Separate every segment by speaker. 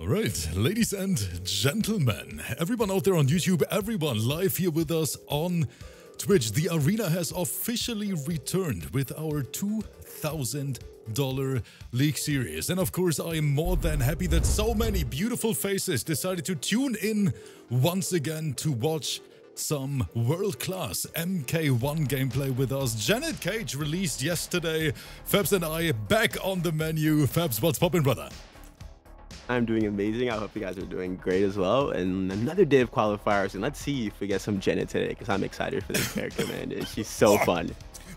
Speaker 1: All right, ladies and gentlemen, everyone out there on YouTube, everyone live here with us on Twitch, the arena has officially returned with our $2,000 League Series. And of course, I am more than happy that so many beautiful faces decided to tune in once again to watch some world-class MK1 gameplay with us. Janet Cage released yesterday. Fabs and I back on the menu. Fabs, what's poppin', brother?
Speaker 2: I'm doing amazing. I hope you guys are doing great as well. And another day of qualifiers. And let's see if we get some Janet today because I'm excited for this character, man. She's so fun.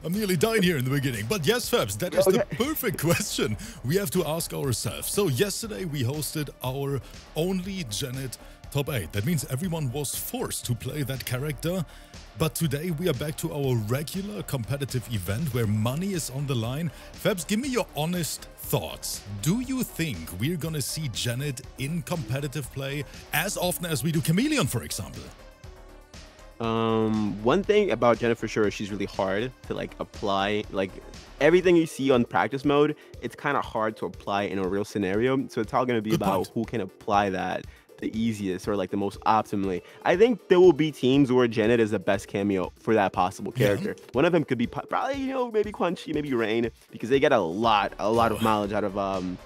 Speaker 1: I'm nearly dying here in the beginning. But yes, Fabs, that is okay. the perfect question we have to ask ourselves. So yesterday we hosted our only Janet top 8. That means everyone was forced to play that character. But today we are back to our regular competitive event where money is on the line. Fabs, give me your honest thoughts. Do you think we're gonna see Janet in competitive play as often as we do Chameleon, for example?
Speaker 2: Um, one thing about Janet for sure, is she's really hard to like apply. Like everything you see on practice mode, it's kind of hard to apply in a real scenario. So it's all gonna be Good about point. who can apply that the easiest or like the most optimally. I think there will be teams where Janet is the best cameo for that possible character. Yeah. One of them could be probably you know maybe Quan Chi, maybe Rain because they get a lot a lot of mileage out of um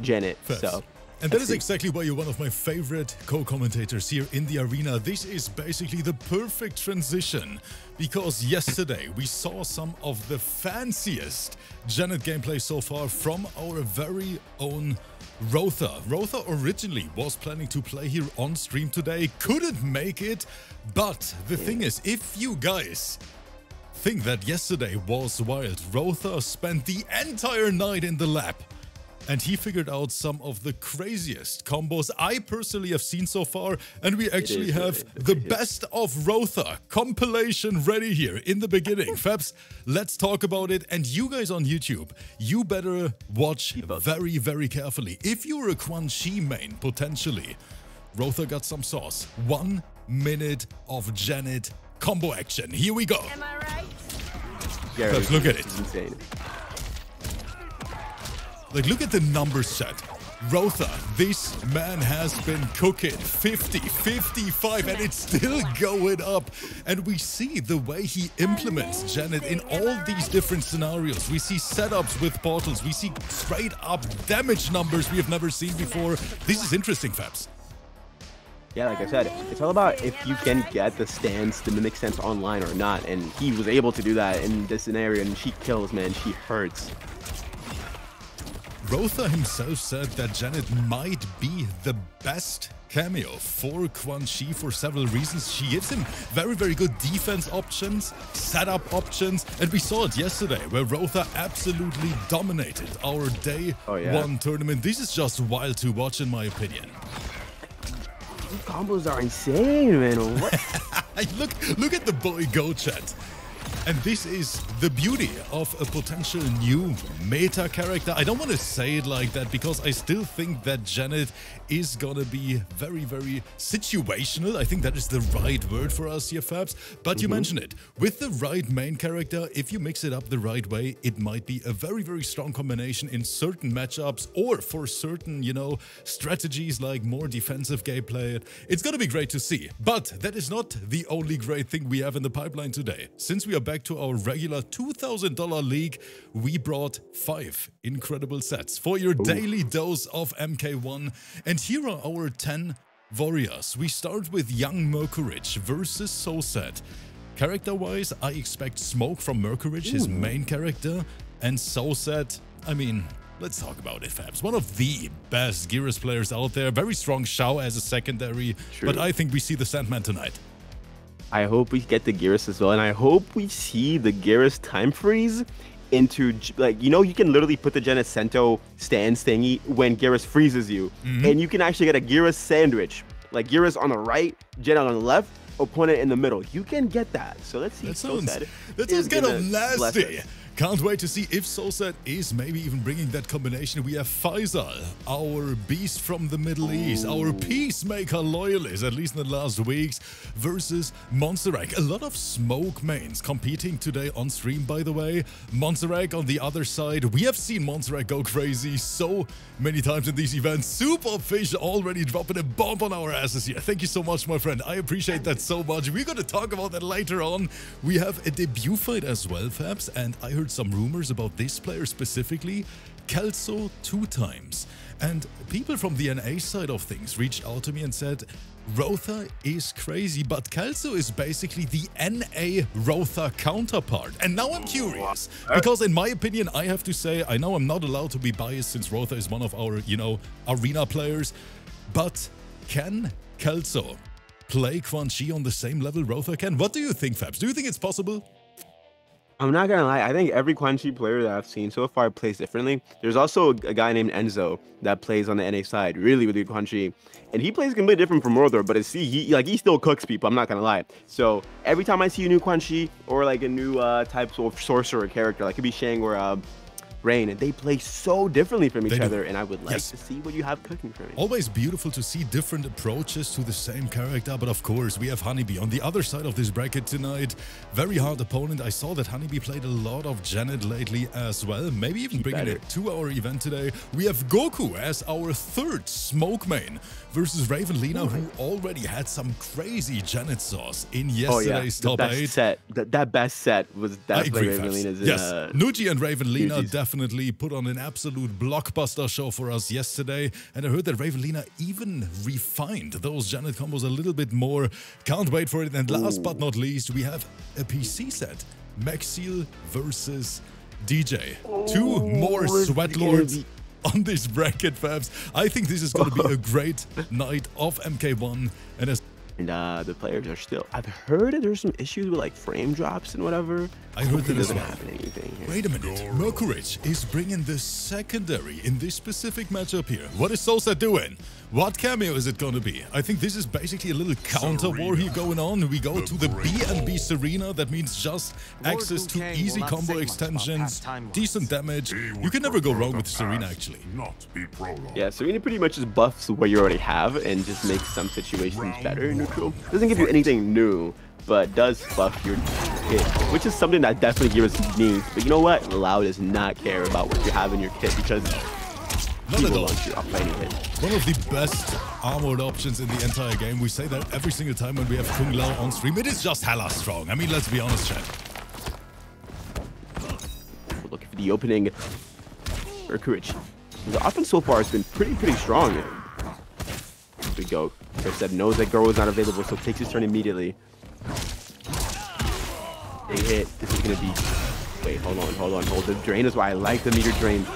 Speaker 2: Janet. First. So.
Speaker 1: And that is exactly why you're one of my favorite co-commentators here in the arena. This is basically the perfect transition because yesterday we saw some of the fanciest Janet gameplay so far from our very own Rotha. Rotha originally was planning to play here on stream today, couldn't make it, but the thing is, if you guys think that yesterday was wild, Rotha spent the entire night in the lab and he figured out some of the craziest combos I personally have seen so far. And we actually have really, the best of Rotha compilation ready here in the beginning. Fabs, let's talk about it. And you guys on YouTube, you better watch very, very carefully. If you're a Quan Chi main, potentially, Rotha got some sauce. One minute of Janet combo action. Here we go. Am I right? Fabs, look at it. Like, look at the number set. Rotha, this man has been cooking 50, 55, and it's still going up. And we see the way he implements Janet in all these different scenarios. We see setups with portals. We see straight up damage numbers we have never seen before. This is interesting, Fabs.
Speaker 2: Yeah, like I said, it's all about if you can get the stance, the mimic stance online or not. And he was able to do that in this scenario, and she kills, man. She hurts.
Speaker 1: Rotha himself said that Janet might be the best cameo for Quan Chi for several reasons. She gives him very, very good defense options, setup options, and we saw it yesterday where Rotha absolutely dominated our day oh, yeah. one tournament. This is just wild to watch in my opinion.
Speaker 2: These combos are insane, man.
Speaker 1: look, look at the boy go chat. And this is the beauty of a potential new meta character. I don't want to say it like that because I still think that Janet is gonna be very, very situational. I think that is the right word for us here, Fabs. But mm -hmm. you mm-hmm. mentioned it. With the right main character, if you mix it up the right way, it might be a very, very strong combination in certain matchups or for certain, you know, strategies like more defensive gameplay. It's gonna be great to see. But that is not the only great thing we have in the pipeline today. Since we are back to our regular $2,000 league, we brought five incredible sets for your Ooh. daily dose of MK1. And here are our 10 warriors. We start with Young Merkurich versus Sosed. Character-wise, I expect Smoke from Merkurich, his main character, and Sosed, I mean, let's talk about it, Fabs. One of the best Geras players out there. Very strong Shao as a secondary, True. but I think we see the Sandman tonight.
Speaker 2: I hope we get the Geras as well, and I hope we see the Geras time freeze into like you know you can literally put the Janet Sento stance thingy when Geras freezes you, mm-hmm. and you can actually get a Geras sandwich, like Geras on the right, Janet on the left, opponent in the middle. You can get that. So let's see.
Speaker 1: That sounds that sounds kind of nasty. Can't wait to see if Sosed is maybe even bringing that combination. We have Faysal, our beast from the Middle East, our peacemaker loyalist, at least in the last weeks, versus Monzarag. A lot of smoke mains competing today on stream, by the way. Monzarag on the other side. We have seen Monzarag go crazy so many times in these events. Super Fish already dropping a bomb on our asses here. Thank you so much, my friend. I appreciate that so much. We're going to talk about that later on. We have a debut fight as well, Fabs, and I heard some rumors about this player specifically, Kelso two times. And people from the NA side of things reached out to me and said, Rotha is crazy, but Kelso is basically the NA Rotha counterpart. And now I'm curious, because in my opinion, I have to say, I know I'm not allowed to be biased since Rotha is one of our, you know, arena players, but can Kelso play Quan Chi on the same level Rotha can? What do you think, Fabs? Do you think it's possible?
Speaker 2: I'm not gonna lie. I think every Quan Chi player that I've seen so far plays differently. There's also a guy named Enzo that plays on the NA side, really, really good Quan Chi, and he plays completely different from Mordor. But it's he like he still cooks people. I'm not gonna lie. So every time I see a new Quan Chi or like a new uh, type of sorcerer character, like it could be Shang or uh, Rain, and they play so differently from each other, and I would like yes. to see what you have cooking for me.
Speaker 1: Always beautiful to see different approaches to the same character, but of course, we have Honeybee on the other side of this bracket tonight. Very hard opponent. I saw that Honeybee played a lot of Janet lately as well, maybe even bringing Better. it to our event today. We have Goku as our third smoke main versus Ravenleena, who already had some crazy Janet sauce in yesterday's
Speaker 2: oh, yeah.
Speaker 1: top
Speaker 2: eight.
Speaker 1: Set,
Speaker 2: that, that best set was definitely Ravenleena's.
Speaker 1: Yes, uh, Nuji and Ravenleena definitely put on an absolute blockbuster show for us yesterday. And I heard that Ravenleena even refined those Janet combos a little bit more. Can't wait for it. And last Ooh. but not least, we have a PC set. Mexil versus DJ. Two more Sweat Lords on this bracket, Fabs. I think this is going to be a great night of MK1. And as
Speaker 2: and uh, the players are still. I've heard that there's some issues with like frame drops and whatever.
Speaker 1: I heard that
Speaker 2: doesn't
Speaker 1: well.
Speaker 2: happen anything. Here.
Speaker 1: Wait a minute, Merkurich is bringing the secondary in this specific matchup here. What is Sosa doing? What cameo is it going to be? I think this is basically a little counter Serena. war here going on. We go the to the B and B Serena. That means just access to easy combo extensions, decent damage. You can never go wrong with Serena, actually.
Speaker 2: Yeah, Serena pretty much just buffs what you already have and just makes some situations better neutral. Doesn't give you anything new, but does buff your kit, which is something that definitely Geras needs. But you know what? Loud does not care about what you have in your kit because
Speaker 1: None of those. One of the best armored options in the entire game. We say that every single time when we have Kung Lao on stream. It is just hella strong. I mean, let's be honest, chat.
Speaker 2: Looking for the opening for Courage. The offense so far has been pretty, pretty strong. Here we go. Said knows that Goro is not available, so takes his turn immediately. They hit. This is gonna be. Wait, hold on, hold on, hold. The drain is why I like the meter drain.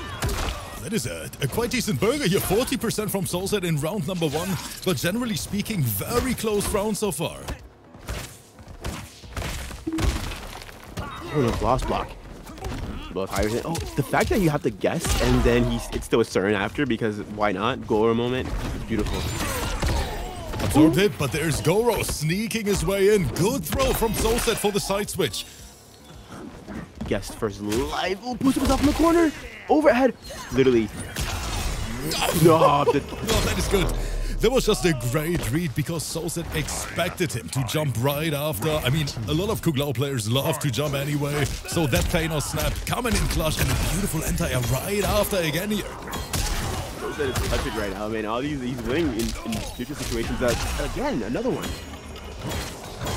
Speaker 1: That is a, a quite decent burger here. 40% from Sosed in round number one, but generally speaking, very close round so far.
Speaker 2: Oh, no, lost block. Both higher than, oh, the fact that you have to guess and then he's it's still a turn after because why not? Goro moment, beautiful.
Speaker 1: Absorbed it, but there's Goro sneaking his way in. Good throw from Sosed for the side switch.
Speaker 2: Guest first live. Oh, puts himself in the corner overhead. Literally.
Speaker 1: No, the... no, that is good. That was just a great read because Sosed expected him to jump right after. I mean, a lot of Kung Lao players love to jump anyway, so that Thanos snap coming in clutch and a beautiful entire right after again here.
Speaker 2: Sosed is touching right now, man. All these he's winning in, in future situations. Again, another one.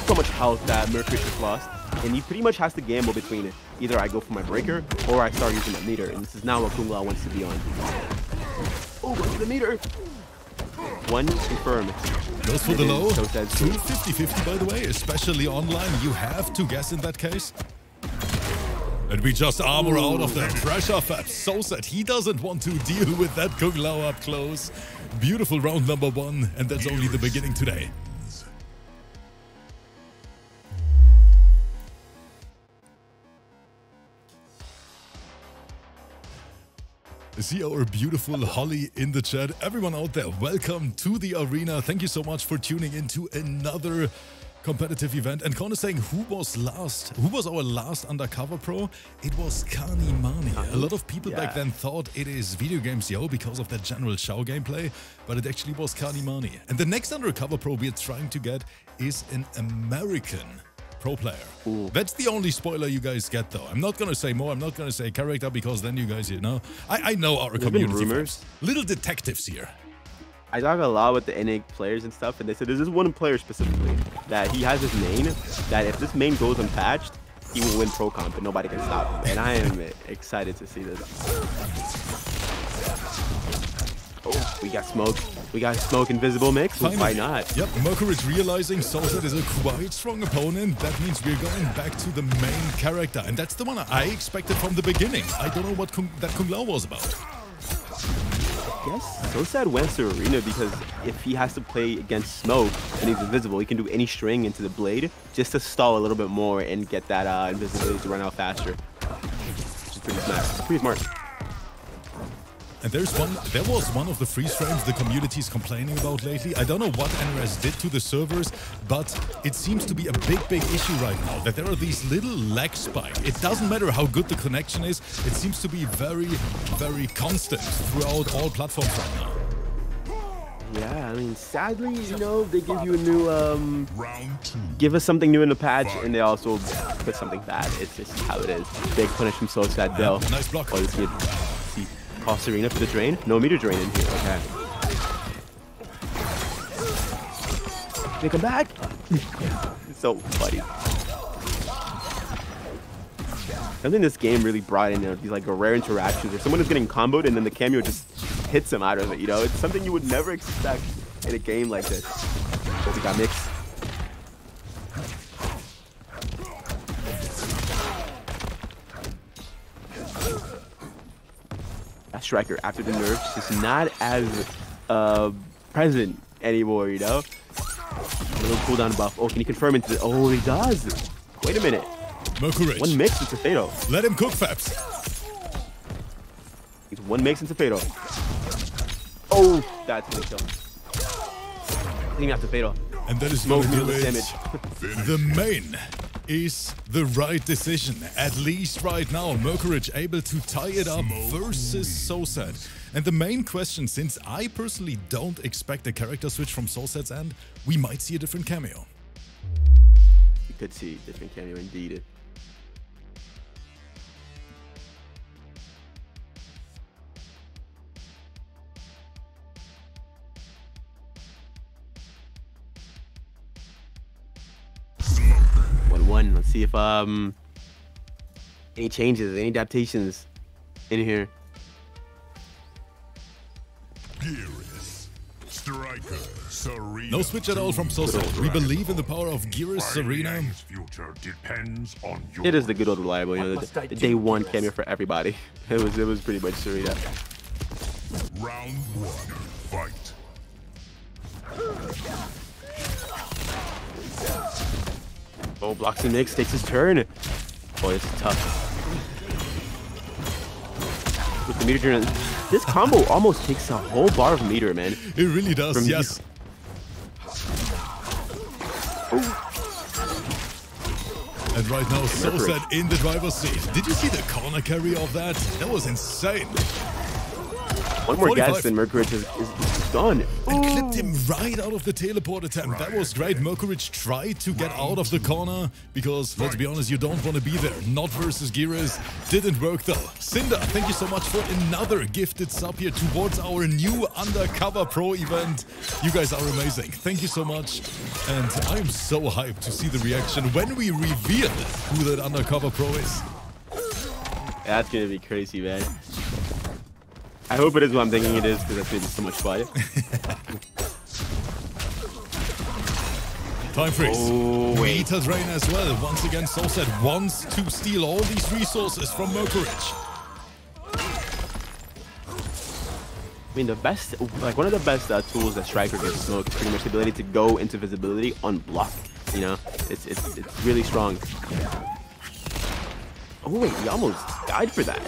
Speaker 2: So much health that Mercury just lost and he pretty much has to gamble between either I go for my breaker or I start using my meter, and this is now what Kung Lao wants to be on. Oh, go to the meter! One confirm.
Speaker 1: Goes for the low. So 50-50 by the way, especially online. You have to guess in that case. And we just armor out of that pressure fab. So sad he doesn't want to deal with that Kung Lao up close. Beautiful round number one, and that's only the beginning today. See our beautiful Holly in the chat. Everyone out there, welcome to the arena. Thank you so much for tuning in to another competitive event. And Con is saying, who was last? Who was our last undercover pro? It was Kani Mani. A lot of people yeah. back then thought it is Video Games Yo because of that General show gameplay, but it actually was Kani Mani. And the next undercover pro we're trying to get is an American pro player. Ooh. That's the only spoiler you guys get, though. I'm not gonna say more. I'm not gonna say character because then you guys, you know, I, I know our There's community. Rumors. Little detectives here.
Speaker 2: I talk a lot with the NA players and stuff, and they said there's this one player specifically that he has this main that if this main goes unpatched, he will win pro comp and nobody can stop him. And I am excited to see this. Oh, we got smoke. We got smoke invisible mix. Finally. Why not?
Speaker 1: Yep, Mercury's realizing Sosed is a quite strong opponent. That means we're going back to the main character. And that's the one I expected from the beginning. I don't know what Kung, that Kung Lao was about
Speaker 2: guess Sosed went to Arena because if he has to play against Smoke and he's invisible, he can do any string into the blade just to stall a little bit more and get that uh, invisibility to run out faster. Which is pretty smart. Pretty smart.
Speaker 1: And there's one, there was one of the freeze frames the community is complaining about lately. I don't know what NRS did to the servers, but it seems to be a big, big issue right now that there are these little lag spikes. It doesn't matter how good the connection is, it seems to be very, very constant throughout all platforms right now.
Speaker 2: Yeah, I mean, sadly, you know, they give you a new, um, give us something new in the patch, and they also put something bad. It's just how it is. Big punish from Sosed, Dell.
Speaker 1: Nice block.
Speaker 2: Oh, Serena for the drain? No meter drain in here. Okay. They come back. so funny. I think this game really brought in you know, these like rare interactions where someone is getting comboed and then the cameo just hits him out of it. You know, it's something you would never expect in a game like this. Oh, we got mixed. Striker after the nerfs is not as uh, present anymore, you know? A little cooldown buff. Oh, can he confirm into the... Oh, he does. Wait a minute.
Speaker 1: Merkurich.
Speaker 2: One mix into Fatal.
Speaker 1: Let him cook, Fabs.
Speaker 2: He's one mix into Fatal. Oh, that's gonna kill. I think after Fatal.
Speaker 1: And that is Smoke it. Damage. the main is the right decision. At least right now, Merkurich able to tie it up versus Sosed. And the main question, since I personally don't expect a character switch from Sosed's end, we might see a different cameo.
Speaker 2: You could see a different cameo indeed. One. one. Let's see if um any changes, any adaptations in here.
Speaker 1: Striker, Serena. No switch at all from Sosa. We believe in the power of Geras Serena.
Speaker 2: Future depends on it is the good old reliable, you know, the, the day one cameo for everybody. It was it was pretty much Serena. Round one, fight. Oh, blocks and mix, takes his turn. Boy, this is tough. With the meter turn, this combo almost takes a whole bar of meter, man.
Speaker 1: It really does, From yes. And right now, Sosed in the driver's seat. Did you see the corner carry of that? That was insane.
Speaker 2: One more 45. guess and Merkurich is, is, is gone.
Speaker 1: And Ooh. clipped him right out of the teleport attempt. That was great. Merkurich tried to get out of the corner because, let's be honest, you don't want to be there. Not versus Geras. Didn't work though. Cinder, thank you so much for another gifted sub here towards our new Undercover Pro event. You guys are amazing. Thank you so much. And I am so hyped to see the reaction when we reveal who that Undercover Pro is.
Speaker 2: That's gonna be crazy, man. I hope it is what I'm thinking it is because that's been so much fun.
Speaker 1: Time freeze. Oh, wait. Rain as well. Once again, Sosed wants to steal all these resources from Merkurich.
Speaker 2: I mean, the best, like one of the best uh, tools that Striker gives Smoke is pretty much the ability to go into visibility unblocked. You know, it's it's it's really strong. Oh wait, he almost died for that.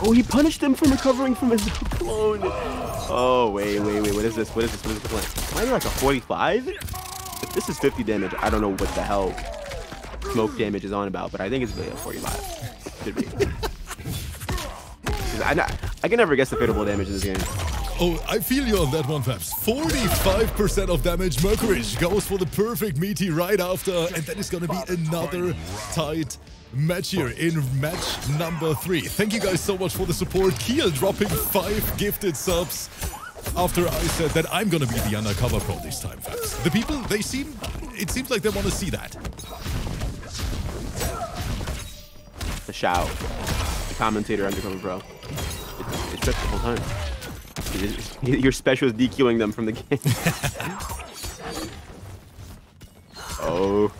Speaker 2: Oh, he punished him from recovering from his clone. Oh, wait, wait, wait. What is this? What is this? What is this? Am I like a 45? If this is 50 damage, I don't know what the hell smoke damage is on about, but I think it's really a 45. Should be. I, I can never guess the fatal damage in this game.
Speaker 1: Oh, I feel you on that one, Fabs. 45% of damage. Mercury goes for the perfect meaty right after, and that is gonna be another tight match here in match number three. Thank you guys so much for the support. Keel dropping five gifted subs after I said that I'm gonna be the undercover pro this time, Fabs. The people, they seem, it seems like they want to see that.
Speaker 2: The shout. The commentator undercover pro. It's, it's just the whole time. Your special is DQing them from the game. oh.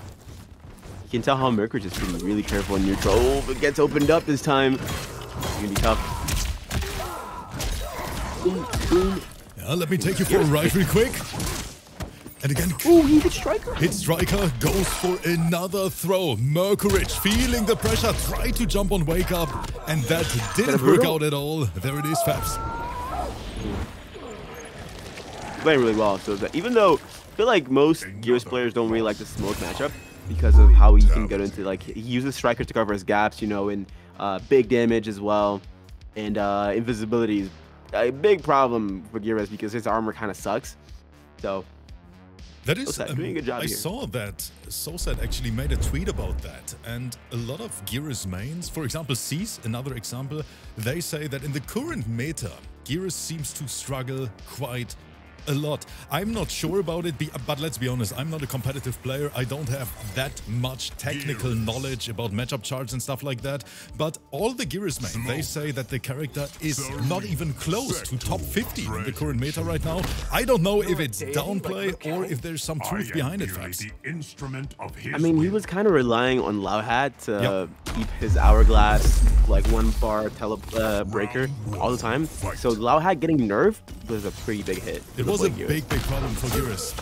Speaker 2: You can tell how Mercury is being really careful in neutral. Oh, it gets opened up this time, it's gonna be tough.
Speaker 1: Yeah, let me take you for a ride real quick. And again,
Speaker 2: oh, he hit Striker.
Speaker 1: Hit Striker goes for another throw. Merkurich feeling the pressure, tried to jump on Wake Up, and that didn't work out at all. There it is, Fabs.
Speaker 2: Playing really well. So that even though I feel like most Gears players don't really like the smoke matchup because of how he can get into like he uses Striker to cover his gaps, you know, and uh, big damage as well, and uh, invisibility is a big problem for Geras because his armor kind of sucks. So
Speaker 1: that is, um, doing a good job I here. saw that Sosed actually made a tweet about that, and a lot of Geras mains, for example, Seas, another example, they say that in the current meta, Geras seems to struggle quite a lot. I'm not sure about it, but let's be honest, I'm not a competitive player. I don't have that much technical knowledge about matchup charts and stuff like that. But all the Geras main, they say that the character is not even close to top 50 in the current meta right now. I don't know if it's downplay or if there's some truth behind it, Fabs.
Speaker 2: I mean, he was kind of relying on Loudhat to yep. keep his hourglass like one bar tele uh, breaker all the time. So Loudhat getting nerfed was a pretty big hit.
Speaker 1: It was a big, big problem for Geras.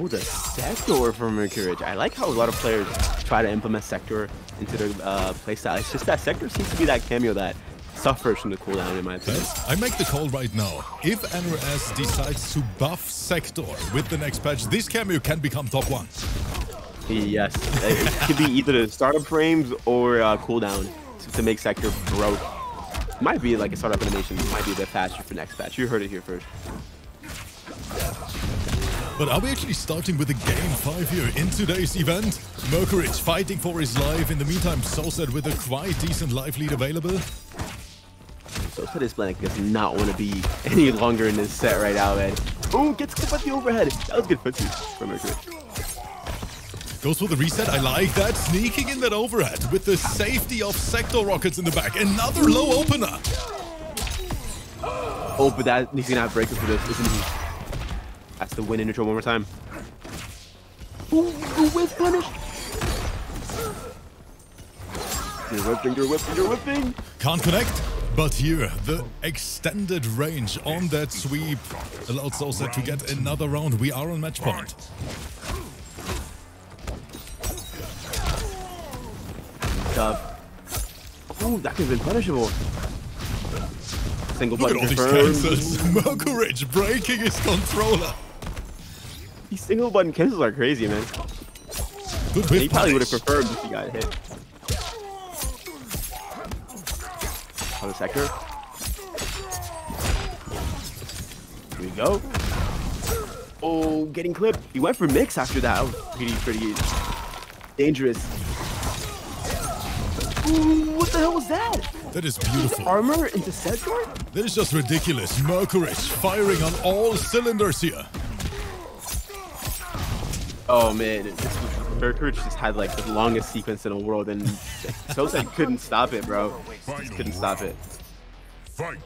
Speaker 2: Oh, the Sector from Mercurage. I like how a lot of players try to implement Sector into their uh, playstyle. It's just that Sector seems to be that cameo that suffers from the cooldown, in my opinion.
Speaker 1: I make the call right now. If NRS decides to buff Sector with the next patch, this cameo can become top one.
Speaker 2: Yes, it could be either the startup frames or uh, cooldown to make Sector broke. Might be like a startup animation. Might be a bit faster for next patch. You heard it here first.
Speaker 1: But are we actually starting with a game 5 here in today's event? Mercury fighting for his life. In the meantime, Sosed with a quite decent life lead available.
Speaker 2: Sosed is like does not want to be any longer in this set right now, man. Oh, gets clipped by the overhead. That was good footsie from Mercury.
Speaker 1: Goes for the reset. I like that. Sneaking in that overhead with the safety of Sector Rockets in the back. Another low opener.
Speaker 2: Oh, but that he's gonna have breaker for this, isn't he? That's the win in neutral one more time. Ooh, whip punish. You're whipping, you're whipping, you're whipping.
Speaker 1: Can't connect. But here, the extended range on that sweep allowed Sosa to get another round. We are on match point.
Speaker 2: Oh, that could have been punishable. Single
Speaker 1: Look
Speaker 2: button
Speaker 1: at all these. Mercuridge breaking his controller.
Speaker 2: These single button cancels are crazy, man.
Speaker 1: Good
Speaker 2: he probably would have preferred if he got hit. On the sector. Here we go. Oh, getting clipped. He went for mix after that. Pretty, pretty dangerous. Ooh, what the hell was that?
Speaker 1: That is beautiful.
Speaker 2: His armor into Sector?
Speaker 1: That is just ridiculous. Mercury firing on all cylinders here.
Speaker 2: Oh man, Mercury just had like the longest sequence in the world, and Sosa couldn't stop it, bro. Just couldn't stop it. Fight.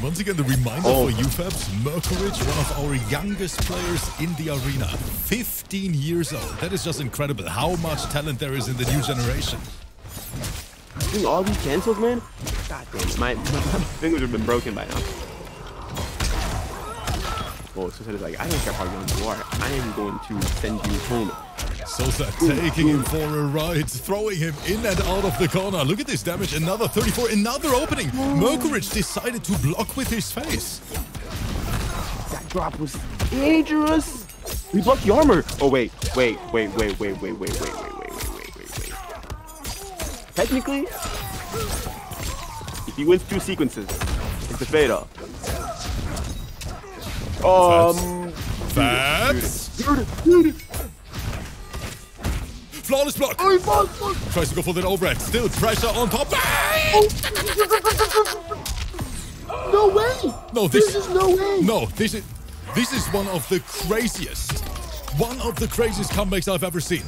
Speaker 1: And once again, the reminder oh. for you, Fabs, one of our youngest players in the arena. 15 years old. That is just incredible how much talent there is in the new generation.
Speaker 2: Doing all these cancels, man? God damn it. My, my, fingers have been broken by now. Oh, so it's like, I don't care how young you are. I am going to send you home
Speaker 1: Sosa taking him for a ride, throwing him in and out of the corner. Look at this damage. Another 34, another opening. Mercourage decided to block with his face.
Speaker 2: That drop was dangerous. We blocked the armor. Oh, wait, wait, wait, wait, wait, wait, wait, wait, wait, wait, wait, wait, wait, wait. Technically, if he wins two sequences, it's a fade off. Um,
Speaker 1: That's
Speaker 2: dude, dude.
Speaker 1: Flawless block.
Speaker 2: Oh, he fought, fought.
Speaker 1: Tries to go for that overhead. Still pressure on top.
Speaker 2: No way.
Speaker 1: No, this
Speaker 2: There's just no way.
Speaker 1: No, this is this is one of the craziest, one of the craziest comebacks I've ever seen.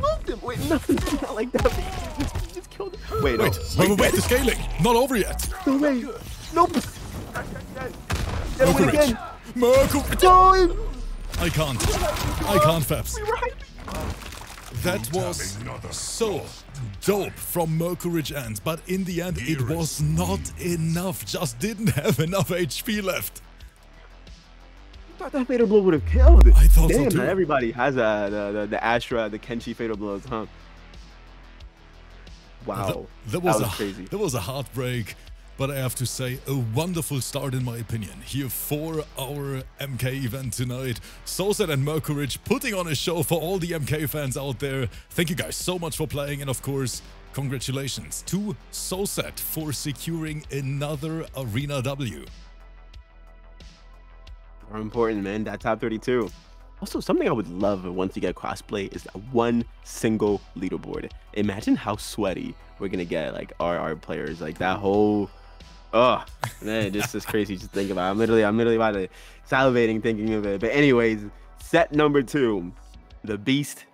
Speaker 2: Moved him. Wait, nothing. Not like that. He just, he just killed him. Wait, no.
Speaker 1: Wait, oh, wait, wait, wait, the scaling, not over yet.
Speaker 2: No way. Nope. Get away again.
Speaker 1: Mercourage.
Speaker 2: No.
Speaker 1: I can't, I can't, Fabs.
Speaker 2: Right.
Speaker 1: That was so dope from Mercourage end, but in the end it was not enough. Just didn't have enough HP left.
Speaker 2: I thought that fatal blow would have killed.
Speaker 1: I thought so
Speaker 2: Damn,
Speaker 1: too.
Speaker 2: everybody has uh, the, the the Astra, the Kenshi fatal blows, huh? Wow,
Speaker 1: That, that was,
Speaker 2: was
Speaker 1: a
Speaker 2: crazy.
Speaker 1: that was a heartbreak, but I have to say a wonderful start in my opinion here for our MK event tonight. Sosed and Mercourage putting on a show for all the MK fans out there. Thank you guys so much for playing, and of course, congratulations to Sosed for securing another Arena W.
Speaker 2: Important, man. That top 32. Also, something I would love once you get crossplay is that one single leaderboard. Imagine how sweaty we're gonna get, like our our players, like that whole. Oh man, this is crazy to think about. I'm literally, I'm literally about to salivating thinking of it. But anyways, set number two, the Beast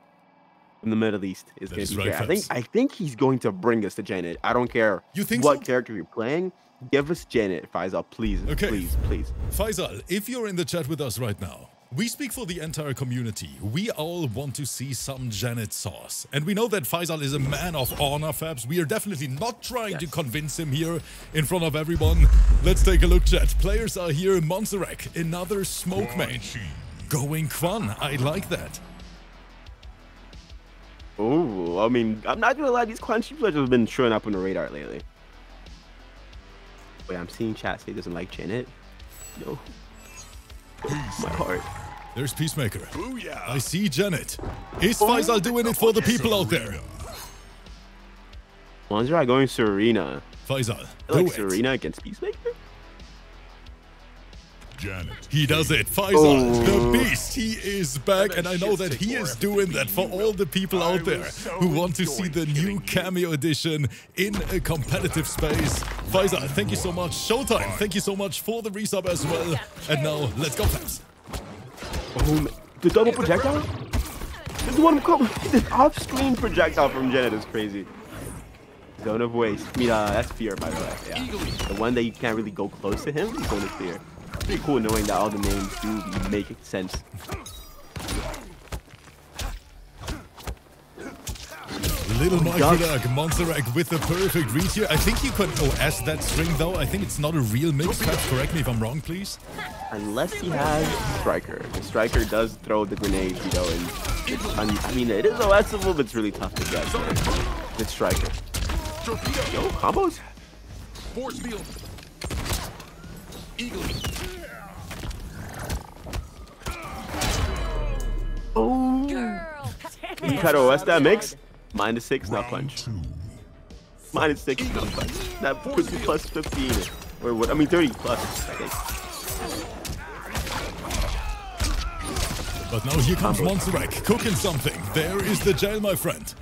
Speaker 2: from the Middle East is gonna be
Speaker 1: right,
Speaker 2: here. I think, I think he's going to bring us to Janet. I don't care
Speaker 1: You think
Speaker 2: what
Speaker 1: so?
Speaker 2: character you're playing. Give us Janet, Faysal, please,
Speaker 1: Okay.
Speaker 2: please, please.
Speaker 1: Faysal, if you're in the chat with us right now, we speak for the entire community. We all want to see some Janet sauce. And we know that Faysal is a man of honor, Fabs. We are definitely not trying to convince him here in front of everyone. Let's take a look, chat. Players are here. Monzarag, another smoke main. Going Quan. I like that.
Speaker 2: Oh, I mean, I'm not gonna lie, these Quan Chi players have been showing up on the radar lately. Wait, I'm seeing chat say he doesn't like Janet. No. My heart.
Speaker 1: There's Peacemaker. I see Janet. Is Faysal doing it for the people out there?
Speaker 2: Monster going Serena.
Speaker 1: Faysal,
Speaker 2: I
Speaker 1: do
Speaker 2: like
Speaker 1: it.
Speaker 2: Serena against Peacemaker?
Speaker 3: Janet.
Speaker 1: He does it. Faysal,
Speaker 2: Oh.
Speaker 1: the beast, he is back, and I know that he is doing that for all the people out there who want to see the new cameo edition in a competitive space. Faysal, thank you so much. Showtime, thank you so much for the resub as well. And now, let's go, Fabs.
Speaker 2: Oh, the double projectile? This is what I'm calling the off-screen projectile from Janet is crazy. Zone of waste. I mean, uh, that's fear, by the way. Yeah. The one that you can't really go close to him, zone of fear. Pretty cool knowing that all the names do make sense.
Speaker 1: Little oh Mike
Speaker 2: God.
Speaker 1: Vidag, Monzarag with the perfect read here. I think you can OS that string though. I think it's not a real mix. Fabs, correct me if I'm wrong, please.
Speaker 2: Unless he has Striker. The Striker does throw the grenades, you know, and un- I mean, it is OSable, but it's really tough to get. man. It's Striker. Yo, combos?
Speaker 3: Force field. Eagle.
Speaker 2: Oh. You try to OS that mix? Minus six, not punch. Minus Six, not punch. That puts you plus 15. Or what? I mean, 30 plus, I think.
Speaker 1: But now here comes Monzarag cooking something. There is the jail, my friend.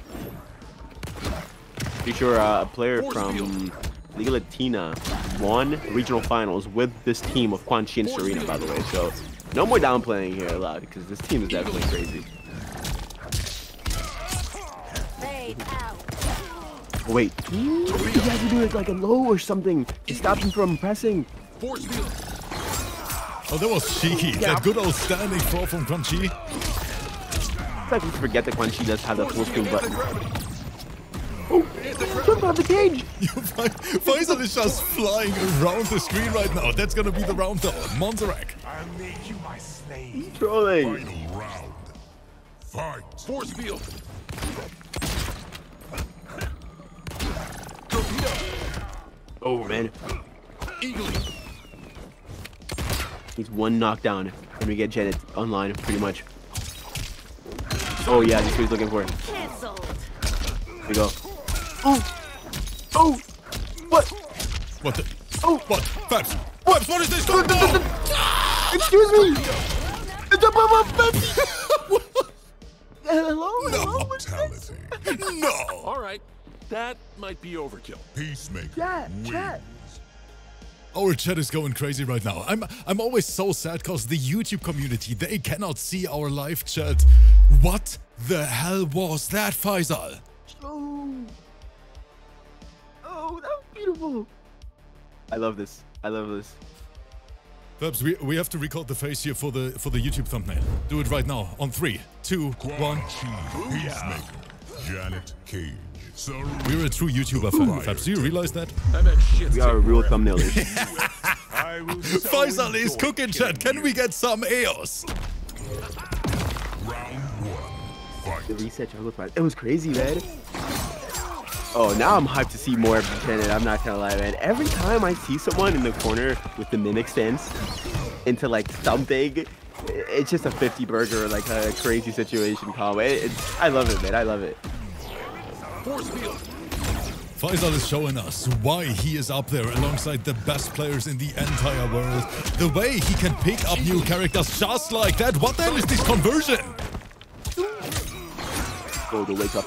Speaker 2: Pretty sure uh, a player from Liga Latina won regional finals with this team of Quan Chi and Serena, by the way. So no more downplaying here a lot because this team is definitely crazy. Wait, you have to do it like a low or something to stop him from pressing.
Speaker 1: Oh, that was cheeky. That good old standing throw from.
Speaker 2: It's like we forget that Quan Chi does have the full screen button. Oh, jump out of the cage!
Speaker 1: Faisal is just flying around the screen right now. That's gonna be the round though. Monzarag.
Speaker 3: I made you my slave.
Speaker 2: Trolling.
Speaker 3: Final round. Fight. Force field. Torpedo.
Speaker 2: Oh man,
Speaker 3: Eagly.
Speaker 2: he's one knockdown, and we get Janet online pretty much. Oh yeah, this is what he's looking for.
Speaker 4: Cancelled.
Speaker 2: Here we go. Oh, oh, what?
Speaker 1: What the?
Speaker 2: Oh.
Speaker 1: What? Fabs! Fabs, what is this? No, no, no.
Speaker 2: Excuse me. It's a bubble Hello, hello.
Speaker 3: Fatality.
Speaker 1: no!
Speaker 3: All right. That might be overkill.
Speaker 5: Peacemaker.
Speaker 2: Chat,
Speaker 5: wins.
Speaker 2: chat.
Speaker 1: Our chat is going crazy right now. I'm I'm always so sad because the YouTube community they cannot see our live chat. What the hell was that, Faysal?
Speaker 2: Oh, oh, that was beautiful. I love this. I love this.
Speaker 1: Fabs, we, we have to record the face here for the for the YouTube thumbnail. Do it right now. On three, two,
Speaker 5: Quan
Speaker 1: one.
Speaker 5: Chi. Peacemaker. Janet Cage. Saru.
Speaker 1: We're a true YouTuber fan. Fabs, do you realize that?
Speaker 3: I bet shit.
Speaker 2: We are a real thumbnailers.
Speaker 5: I will so
Speaker 1: Faysal is cooking
Speaker 5: killing
Speaker 1: chat. Can we get some EOS?
Speaker 5: Round one.
Speaker 2: the reset jungle fight. It was crazy, man. Oh, now I'm hyped to see more of Janet. I'm not gonna lie, man. Every time I see someone in the corner with the mimic stance into like something, it's just a 50 burger, like a crazy situation combo. It, it's, I love it, man. I love it.
Speaker 1: Faysal is showing us why he is up there alongside the best players in the entire world. The way he can pick up new characters just like that. What the hell is this conversion?
Speaker 2: Go to wake up.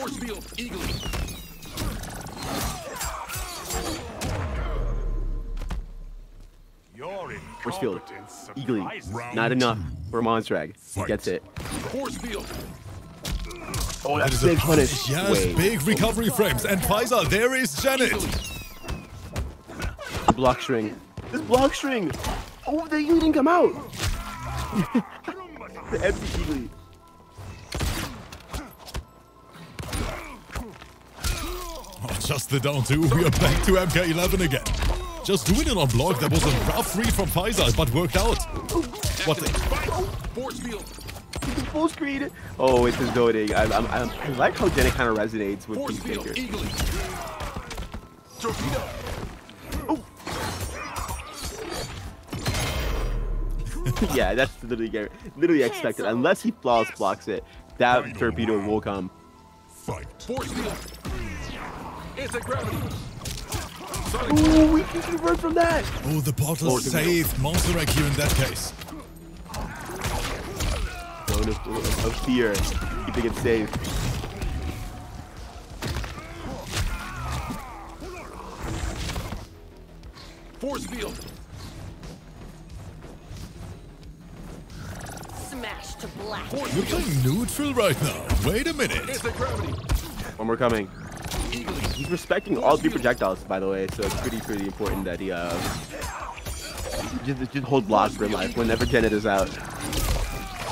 Speaker 3: Force field. Eagly.
Speaker 5: Your
Speaker 2: Force field.
Speaker 5: incompetence
Speaker 2: Eagly.
Speaker 5: surprises me.
Speaker 2: Not enough for Monzarag. He gets it.
Speaker 3: Force field.
Speaker 2: Oh,
Speaker 1: That
Speaker 2: that's
Speaker 1: is a
Speaker 2: big punish.
Speaker 1: Yes,
Speaker 2: Wait.
Speaker 1: big recovery frames. And Faysal, there is Janet.
Speaker 2: The block string. This block string. Oh, the Eagly didn't come out. the empty Eagly.
Speaker 1: Just the down two. We are back to MK11 again. Just doing it on block. That was a rough read from Faysal, but worked out. What the?
Speaker 3: Force field.
Speaker 2: Full screen. Oh, it's his goading. I, I'm, I'm, I like how Janet kind of resonates with
Speaker 3: Force field.
Speaker 2: Peacemaker.
Speaker 3: Eagly. Torpedo.
Speaker 2: yeah, that's literally literally expected. Unless he flawless blocks it, that torpedo will come.
Speaker 5: Fight.
Speaker 3: Force field. Anti-gravity. Sonic
Speaker 2: Ooh, we can convert from that.
Speaker 1: Oh, the portal
Speaker 2: Oh, the-
Speaker 1: saved Monzarag here in that case.
Speaker 2: Zone of, of, of fear, keeping it safe.
Speaker 3: Force field.
Speaker 4: Smash to black.
Speaker 3: Force
Speaker 1: You're playing neutral right now. Wait a minute.
Speaker 3: Anti-gravity.
Speaker 2: One more coming. He's respecting all three projectiles, by the way, so it's pretty, pretty important that he uh just, just hold block for life whenever Janet is out.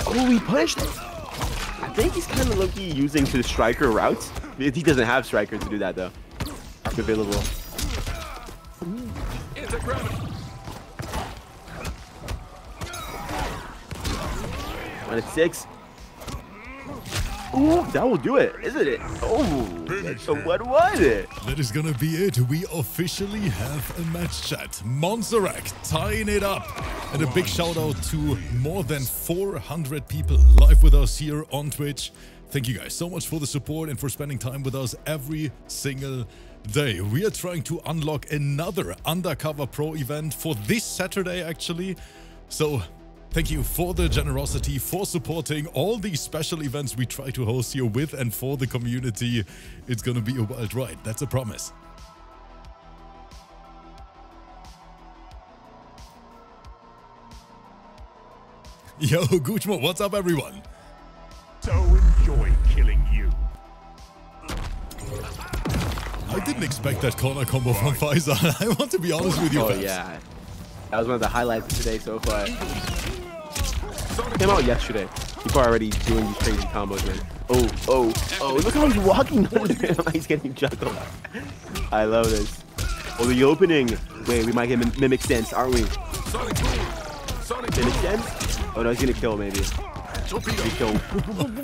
Speaker 2: Oh, he punished it. I think he's kind of low-key using his striker routes. He doesn't have striker to do that though. Available. One at six. Ooh, that will do it, isn't it? Oh, so what was it?
Speaker 1: That is gonna be it. We officially have a match chat. Monzarag tying it up. And a big shout out to more than 400 people live with us here on Twitch. Thank you guys so much for the support and for spending time with us every single day. We are trying to unlock another Undercover Pro event for this Saturday, actually. So Thank you for the generosity, for supporting all these special events we try to host here with and for the community. It's gonna be a wild ride, that's a promise. Yo, Guchmo, what's up, everyone?
Speaker 5: So enjoy killing you.
Speaker 1: I didn't expect that corner combo from Faysal. I want to be honest with you.
Speaker 2: Oh
Speaker 1: guys.
Speaker 2: yeah, that was one of the highlights of today so far. Came out yesterday. People are already doing these crazy combos, man. Oh, oh, oh! Look how he's walking under him. he's getting juggled. I love this. Oh, the opening. Wait, we might get mim- mimic stance, aren't we?
Speaker 3: Sonic boom. Sonic
Speaker 2: Mimic stance? Oh no, he's gonna kill maybe. He kill.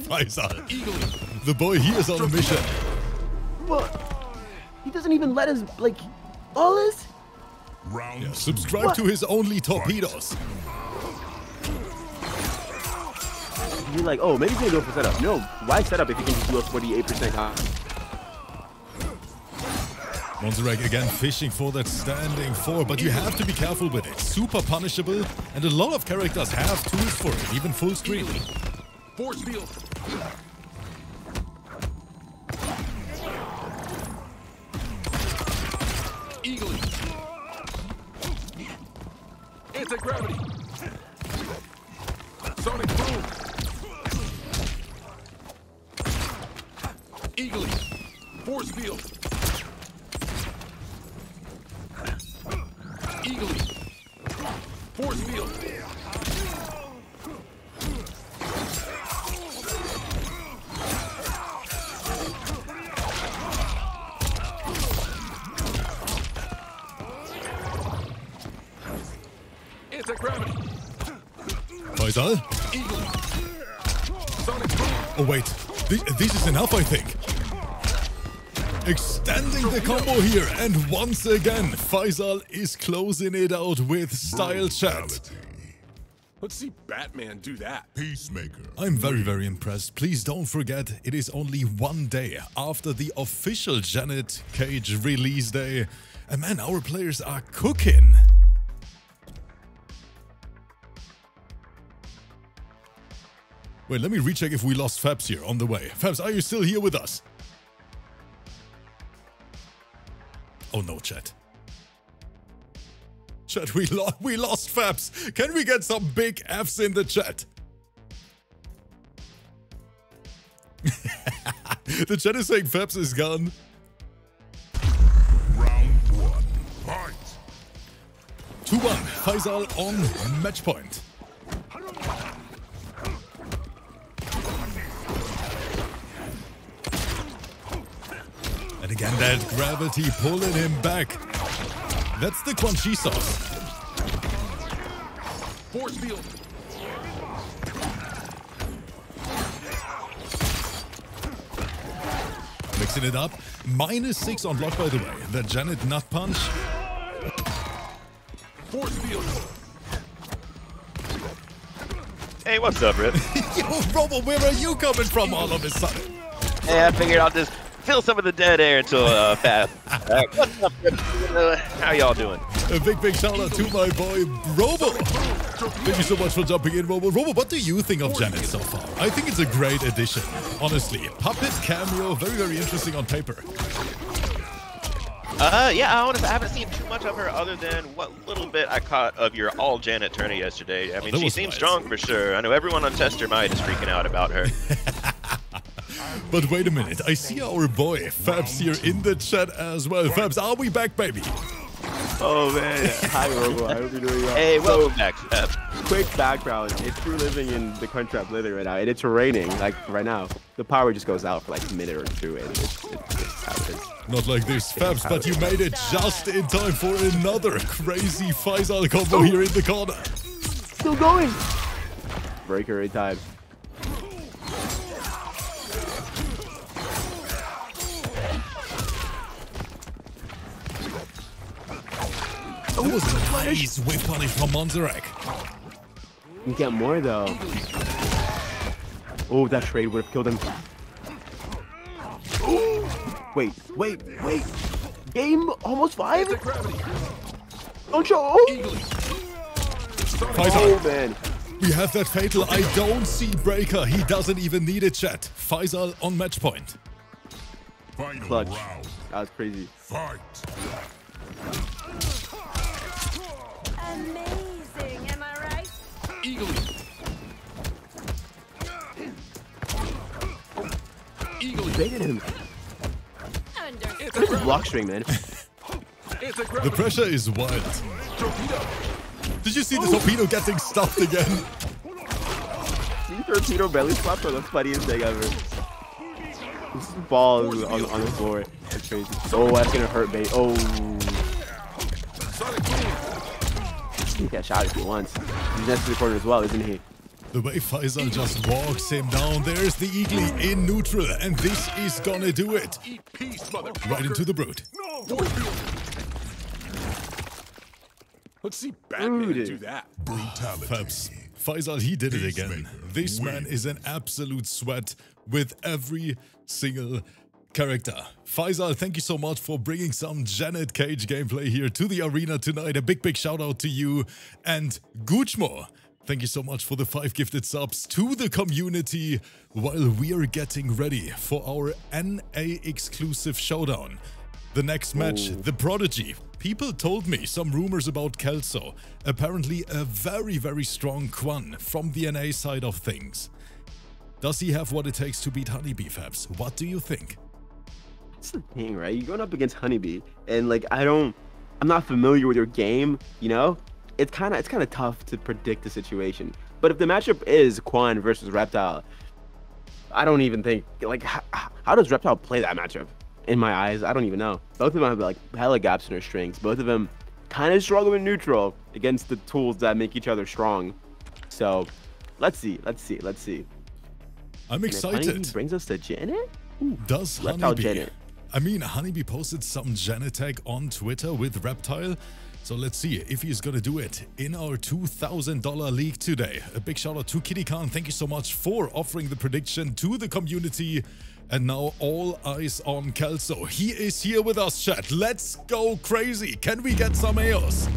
Speaker 3: Faysal,
Speaker 1: the boy he is on a mission.
Speaker 2: What? He doesn't even let us like all this.
Speaker 5: Round
Speaker 1: Yeah, subscribe to his only torpedoes.
Speaker 2: You're like, oh, maybe he's gonna go for setup. No, why setup if you can just do a 48% con?
Speaker 1: Monterey again fishing for that standing four, but you have to be careful with it. Super punishable, and a lot of characters have tools for it, even full screen.
Speaker 3: Force field. Eagle. Anti-gravity. Sonic boom. Eagle. Force field.
Speaker 1: This, this is enough I think. Extending the combo here, and once again, Faysal is closing it out with style chat.
Speaker 3: Let's see Batman do that.
Speaker 5: Peacemaker.
Speaker 1: I'm very, very impressed. Please don't forget, it is only one day after the official Janet Cage release day. And man, our players are cooking. Wait, let me recheck if we lost Fabs here on the way. Fabs, are you still here with us? Oh no, chat. Chat, we, lo- we lost Fabs. Can we get some big Fs in the chat? the chat is saying Fabs is gone.
Speaker 5: Round one. Fight.
Speaker 1: 2-1, Faysal on match point. Again, that gravity pulling him back. That's the Quan Chi sauce.
Speaker 3: Force field.
Speaker 1: Mixing it up. Minus 6 on block, by the way. The Janet Nut Punch.
Speaker 3: Force field.
Speaker 6: Hey, what's up, Rip?
Speaker 1: Yo, Robo, where are you coming from all of a sudden?
Speaker 6: hey, I figured I'll just fill some of the dead air until uh, fast. What's up, Uh, how y'all doing?
Speaker 1: A big, big shout out to my boy, Robo. Thank you so much for jumping in, Robo. Robo, what do you think of Janet so far? I think it's a great addition, honestly. Puppet cameo, very, very interesting on paper.
Speaker 6: Uh, yeah, I, honestly, I haven't seen too much of her other than what little bit I caught of your all Janet tourney yesterday. I mean,
Speaker 1: that
Speaker 6: she seems
Speaker 1: nice.
Speaker 6: strong for sure. I know everyone on TestYourMight is freaking out about her.
Speaker 1: But wait a minute, I see our boy Fabs here in the chat as well. Fabs, are we back, baby?
Speaker 2: Oh man. Hi Robo. I hope you're doing well.
Speaker 6: hey,
Speaker 2: So,
Speaker 6: welcome back, Steph.
Speaker 2: quick background. If you're living in the country I'm living right now and it's raining, like right now, the power just goes out for like a minute or two and it's, it's, it's how it is.
Speaker 1: Not like this, Fabs, but you made it just in time for another crazy Faysal combo here in the corner.
Speaker 2: Still going. Breaker in time.
Speaker 1: That was a nice whip punish from Monzarag.
Speaker 2: You get more though. Oh, that trade would have killed him. Wait, wait, wait. Game almost five?
Speaker 3: Anti-gravity.
Speaker 2: Don't show. Oh,
Speaker 1: Faysal,
Speaker 2: oh man.
Speaker 1: we have that fatal. I don't see Breaker. He doesn't even need it, chat. Faysal on match point.
Speaker 5: Final
Speaker 2: Clutch.
Speaker 5: round.
Speaker 2: That was crazy.
Speaker 5: Fight.
Speaker 4: Amazing, am I right?
Speaker 3: Eagle. Eagle.
Speaker 2: Baited him.
Speaker 4: Under.
Speaker 2: This is block string, man.
Speaker 1: The pressure is wild.
Speaker 3: Torpedo.
Speaker 1: Did you see the torpedo getting stuffed again?
Speaker 2: See torpedo belly slap are the funniest thing ever. This ball is on, on the floor. It's That's crazy. Oh, that's gonna hurt, babe. Oh. He can shot if he wants. He's next to the corner as well, isn't he?
Speaker 1: The way Faysal just walks him down, there's the Eagly in neutral, and this is gonna do it.
Speaker 3: Peace.
Speaker 1: Right into the brute.
Speaker 3: Let's see Batman
Speaker 2: Dude.
Speaker 3: do that.
Speaker 5: Brutality.
Speaker 1: Fabs. Faysal, he did it again. This man is an absolute sweat with every single character. Faysal, thank you so much for bringing some Janet Cage gameplay here to the arena tonight. A big, big shout out to you. And Guchmo, thank you so much for the five gifted subs to the community while we are getting ready for our NA exclusive showdown. The next match, the Prodigy. People told me some rumors about Kelso. Apparently, a very, very strong Quan from the NA side of things. Does he have what it takes to beat Honeybee Fabs? What do you think?
Speaker 2: That's the thing, right? You're going up against Honeybee, and like I don't, I'm not familiar with your game. You know, it's kind of it's kind of tough to predict the situation. But if the matchup is Quan versus Reptile, I don't even think like how, how does Reptile play that matchup? In my eyes, I don't even know. Both of them have like hella gaps in their strengths. Both of them kind of struggle in neutral against the tools that make each other strong. So, let's see, let's see, let's see.
Speaker 1: I'm
Speaker 2: And if Honeybee
Speaker 1: excited.
Speaker 2: brings us to Janet.
Speaker 1: Does
Speaker 2: Reptile
Speaker 1: Honeybee?
Speaker 2: Janet.
Speaker 1: I mean, Honeybee posted some Janetech on Twitter with Reptile. So let's see if he's gonna do it in our $2,000 league today. A big shout out to Kitty Khan. Thank you so much for offering the prediction to the community. And now all eyes on Kelso. He is here with us, chat. Let's go crazy. Can we get some AOS?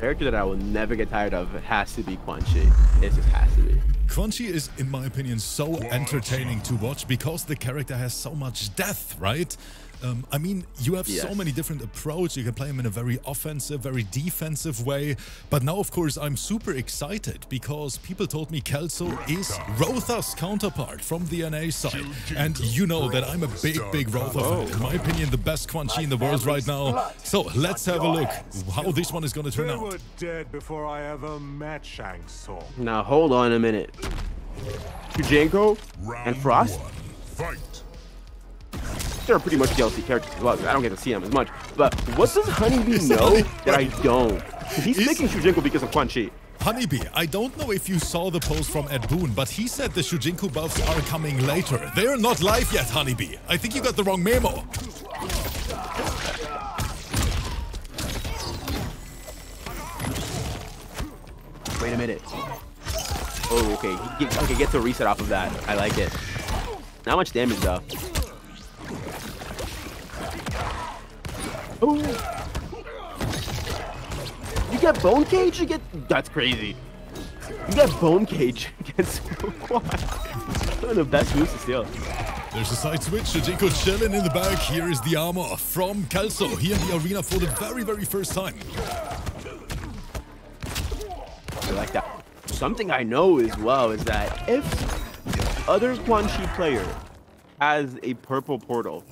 Speaker 2: Character that I will never get tired of has to be Quan Chi. It just has to be.
Speaker 1: Quan Chi is, in my opinion, so entertaining to watch because the character has so much depth, right? Um, I mean, you have so many different approaches. You can play him in a very offensive, very defensive way. But now, of course, I'm super excited because people told me Kelso is Rotha's counterpart from the NA side. And you know that I'm a big, big Rotha fan. In my opinion, the best Quan Chi in the world right now. So let's have a look how this one is going to turn out.
Speaker 7: were dead before I ever met Shang Tsung.
Speaker 2: Now hold on a minute. Shujinko
Speaker 5: Round
Speaker 2: and Frost,
Speaker 5: one. Fight.
Speaker 2: they're pretty much DLC characters as well. 'cause I don't get to see them as much. But what does Honeybee know that I don't? He's
Speaker 1: Is-
Speaker 2: picking Shujinko because of Quan Chi.
Speaker 1: Honeybee, I don't know if you saw the post from Ed Boon, but he said the Shujinko buffs are coming later. They're not live yet, Honeybee. I think you got the wrong memo.
Speaker 2: Wait a minute. Oh, okay. He get, okay, gets a reset off of that. I like it. Not much damage though. Oh. You get bone cage? You get that's crazy. You get bone cage against. One of the best moves to steal.
Speaker 1: There's a side switch. Shujinko chilling in the back. Here is the armor from Kelso here in the arena for the very, very first time.
Speaker 2: I like that. Something I know as well is that if other Quan Chi player has a purple portal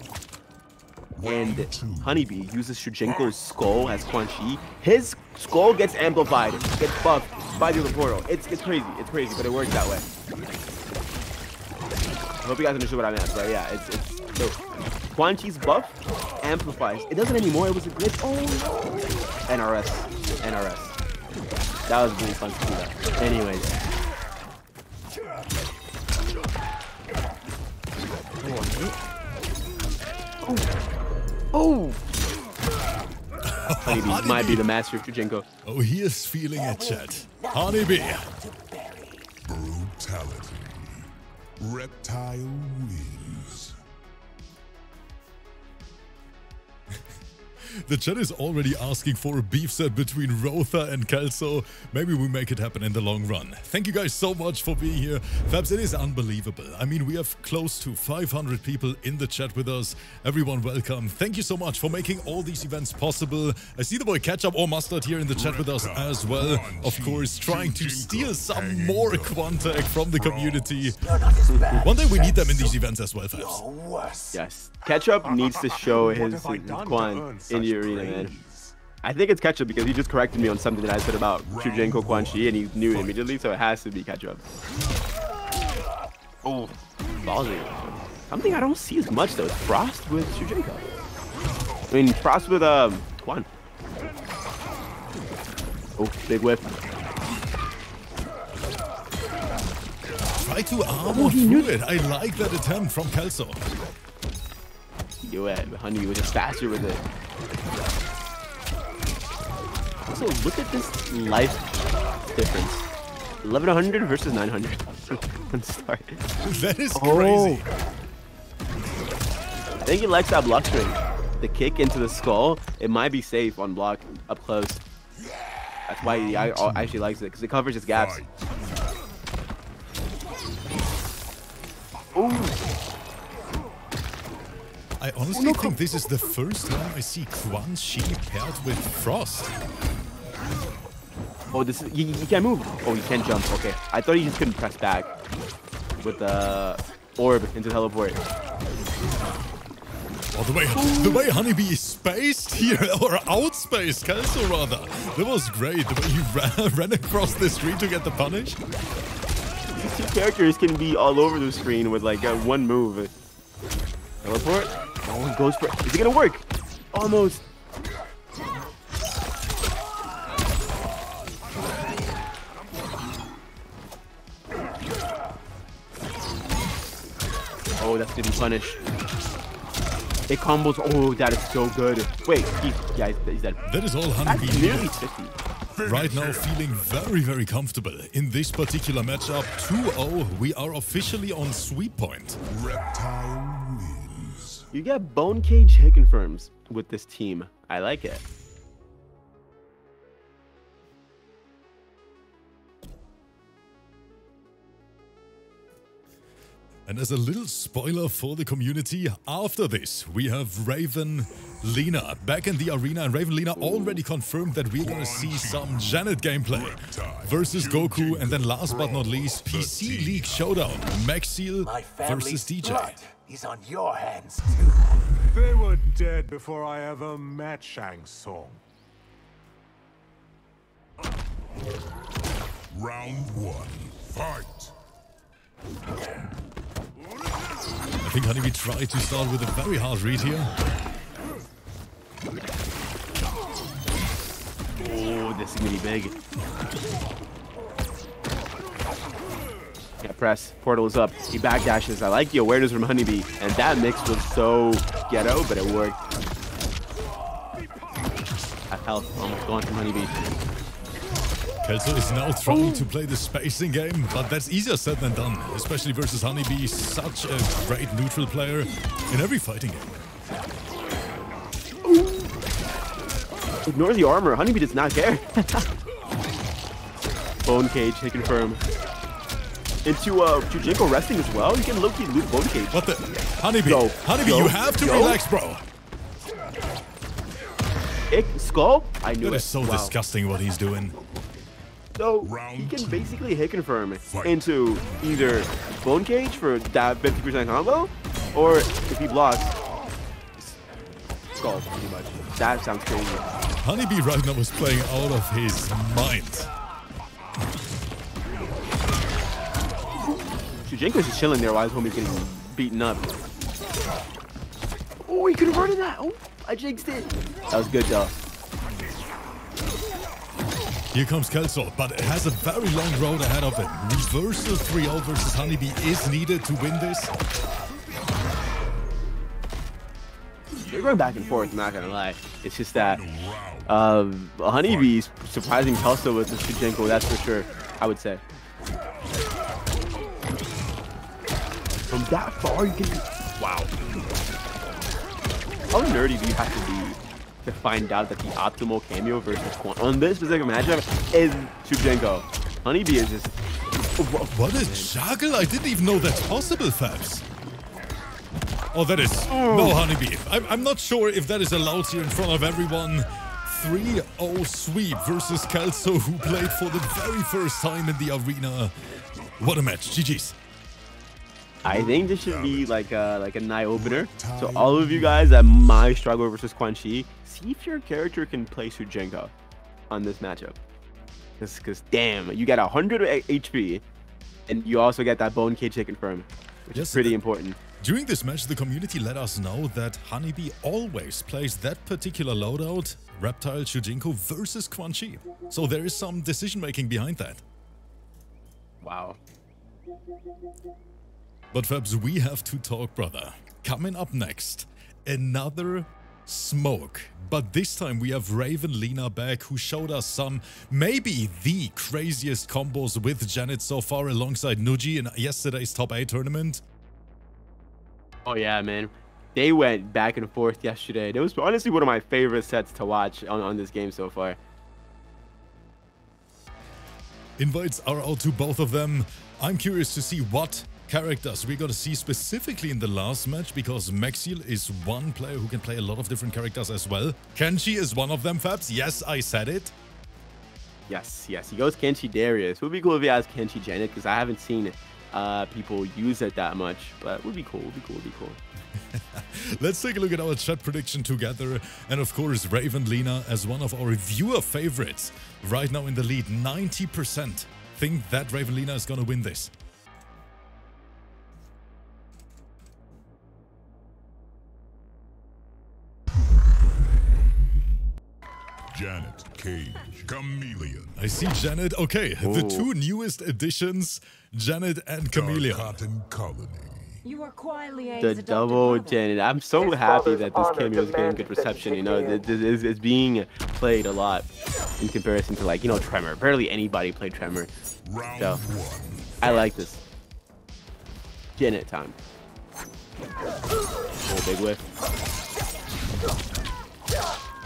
Speaker 2: and Honeybee uses Shujinko's skull as Quan Chi, his skull gets amplified, gets buffed by the other portal. It's it's crazy, it's crazy, but it works that way. I hope you guys understood what I meant, but yeah, it's it's so Quan Chi's buff amplifies. It doesn't anymore, it was a glitch. Oh NRS. NRS. That was really fun to see that. Anyways. Oh, oh. Honeybee might be the master of Shujinko.
Speaker 1: Oh, he is feeling it, chat. Honeybee.
Speaker 5: Brutality. Reptile wins.
Speaker 1: The chat is already asking for a beef set between Rotha and Kelso. Maybe we make it happen in the long run. Thank you guys so much for being here. Fabs, it is unbelievable. I mean, we have close to 500 people in the chat with us. Everyone, welcome. Thank you so much for making all these events possible. I see the boy Ketchup or Mustard here in the chat with us as well. Of course, trying to steal some more Quantec from the community. One day we need them in these events as well, Fabs.
Speaker 2: Yes. Ketchup needs to show his, Quan
Speaker 7: earn
Speaker 2: in the arena, man. I think it's ketchup because he just corrected me on something that I said about Shujinko Quan Chi and he knew it immediately, so it has to be ketchup. Oh, ballsy. Something I don't see as much though is Frost with Shujinko. I mean, Frost with um Quan. Oh, big whip.
Speaker 1: Try to armor through it. I like that attempt from Kelso.
Speaker 2: Do it. Honey was just faster with it. Also, look at this life difference. 1100 versus 900 I'm sorry.
Speaker 1: That is
Speaker 2: Oh.
Speaker 1: crazy.
Speaker 2: I think he likes that block string. The kick into the skull, it might be safe on block up close. That's why he actually likes it, because it covers his gaps.
Speaker 5: Fight.
Speaker 1: I honestly think this is the first time I see Quan Chi paired with Frost.
Speaker 2: Oh, this is, you, you can't move. Oh, you can't jump. Okay. I thought you just couldn't press back with the orb into teleport.
Speaker 1: Oh, the way the way Honeybee is spaced here, or outspaced Kelso rather. That was great. The way he ran, ran across the street to get the punish.
Speaker 2: These two characters can be all over the screen with like uh, one move. Teleport. Oh, he goes for. Is it gonna work? Almost. Oh, that's gonna be punished. It combos. Oh, that is so good. Wait, he, yeah, he's, he's dead.
Speaker 1: That is all
Speaker 2: That's nearly 50.
Speaker 1: Right now, feeling very, very comfortable. In this particular matchup, 2-0, we are officially on sweep point.
Speaker 5: Reptile wins.
Speaker 2: You get bone cage hit confirms with this team. I like it.
Speaker 1: And as a little spoiler for the community, after this, we have Raven Lena back in the arena. And Ravenleena already confirmed that we're gonna see some Janet gameplay versus Goku. And then last but not least, PC League Showdown, Mexil
Speaker 8: My
Speaker 1: versus
Speaker 8: family's
Speaker 1: DJ.
Speaker 8: blood is on your hands. Too.
Speaker 7: They were dead before I ever met Shang Tsung.
Speaker 5: Round one. Fight.
Speaker 1: I think Honeybee tried to start with a very hard read here.
Speaker 2: Oh, this is gonna be big. Yeah, press. Portal is up. He backdashes. I like the awareness from Honeybee. And that mix was so ghetto, but it worked. That health almost gone from Honeybee.
Speaker 1: Kelso is now trying to play the spacing game, but that's easier said than done, especially versus Honeybee, such a great neutral player in every fighting game.
Speaker 2: Ignore the armor. Honeybee does not care. Bone cage, hit confirm. Into uh, Shujinko resting as well. You can low-key loot Bone cage.
Speaker 1: What the? Honeybee,
Speaker 2: Yo,
Speaker 1: Honeybee,
Speaker 2: yo,
Speaker 1: you have to relax, bro.
Speaker 2: Ick, skull? I knew
Speaker 1: That
Speaker 2: it.
Speaker 1: is so
Speaker 2: Wow.
Speaker 1: disgusting what he's doing.
Speaker 2: So he can basically hit confirm
Speaker 5: Fight.
Speaker 2: into either Bone Cage for that 50% combo, or if he blocks, Skull, pretty much. That sounds crazy.
Speaker 1: Honeybee right now is playing out of his mind.
Speaker 2: Shujinko's just chilling there while his homie's getting beaten up. Oh, he converted that! Oh, I jinxed it! That was good though.
Speaker 1: Here comes Kelso, but it has a very long road ahead of it. Reversal 3-0 versus Honeybee is needed to win this.
Speaker 2: They're going back and forth, I'm not gonna lie. It's just that um, Honeybee's surprising Kelso with the Shujinko, that's for sure, I would say. From that far, you can. Wow. How nerdy do you have to be to find out that the optimal cameo versus Quan on this specific matchup is Shujinko? Honeybee is just.
Speaker 1: What a juggle! I didn't even know that's possible, Fabs. Oh, that is... Oh. No, Honeybee. I'm, I'm not sure if that is allowed here in front of everyone. 3-0 sweep versus Kelso, who played for the very first time in the arena. What a match. GG's.
Speaker 2: I think this should be like a like a night opener. So all of you guys that might struggle versus Quan Chi, see if your character can play Shujinko on this matchup. Because Cause, damn, you got 100 HP, and you also get that bone cage taken firm, which
Speaker 1: Yes,
Speaker 2: is pretty
Speaker 1: uh,
Speaker 2: important.
Speaker 1: During this match, the community let us know that Honeybee always plays that particular loadout, Reptile Shujinko versus Quan Chi. So there is some decision making behind that.
Speaker 2: Wow.
Speaker 1: But Fabs, we have to talk, brother. Coming up next, another smoke. But this time we have Ravenleena back, who showed us some, maybe the craziest combos with Janet so far alongside Nuji in yesterday's top 8 tournament.
Speaker 2: Oh yeah, man. They went back and forth yesterday. It was honestly one of my favorite sets to watch on, on this game so far.
Speaker 1: Invites are out to both of them. I'm curious to see what characters we're gonna see specifically in the last match because Mexil is one player who can play a lot of different characters as well. Kenshi is one of them, Fabs. Yes, I said it.
Speaker 2: Yes, yes. He goes Kenshi Darius. Would be cool if he has Kenshi Janet because I haven't seen uh, people use it that much. But would be cool. Would be cool. Would be cool.
Speaker 1: Let's take a look at our chat prediction together. And of course, Ravenleena as one of our viewer favorites. Right now in the lead, 90% think that Ravenleena is gonna win this.
Speaker 5: Janet, Cage, Chameleon,
Speaker 1: I see Janet. Okay, the
Speaker 2: Oh.
Speaker 1: two newest additions, Janet and Chameleon.
Speaker 5: Cotton Colony.
Speaker 4: You are quietly
Speaker 2: The double. Janet. I'm so happy that this cameo is getting good reception. You know, th- th- it's, it's being played a lot in comparison to like you know Tremor. Barely anybody played Tremor.
Speaker 5: Round
Speaker 2: So
Speaker 5: one.
Speaker 2: I like this. Janet time. Oh, big whiff.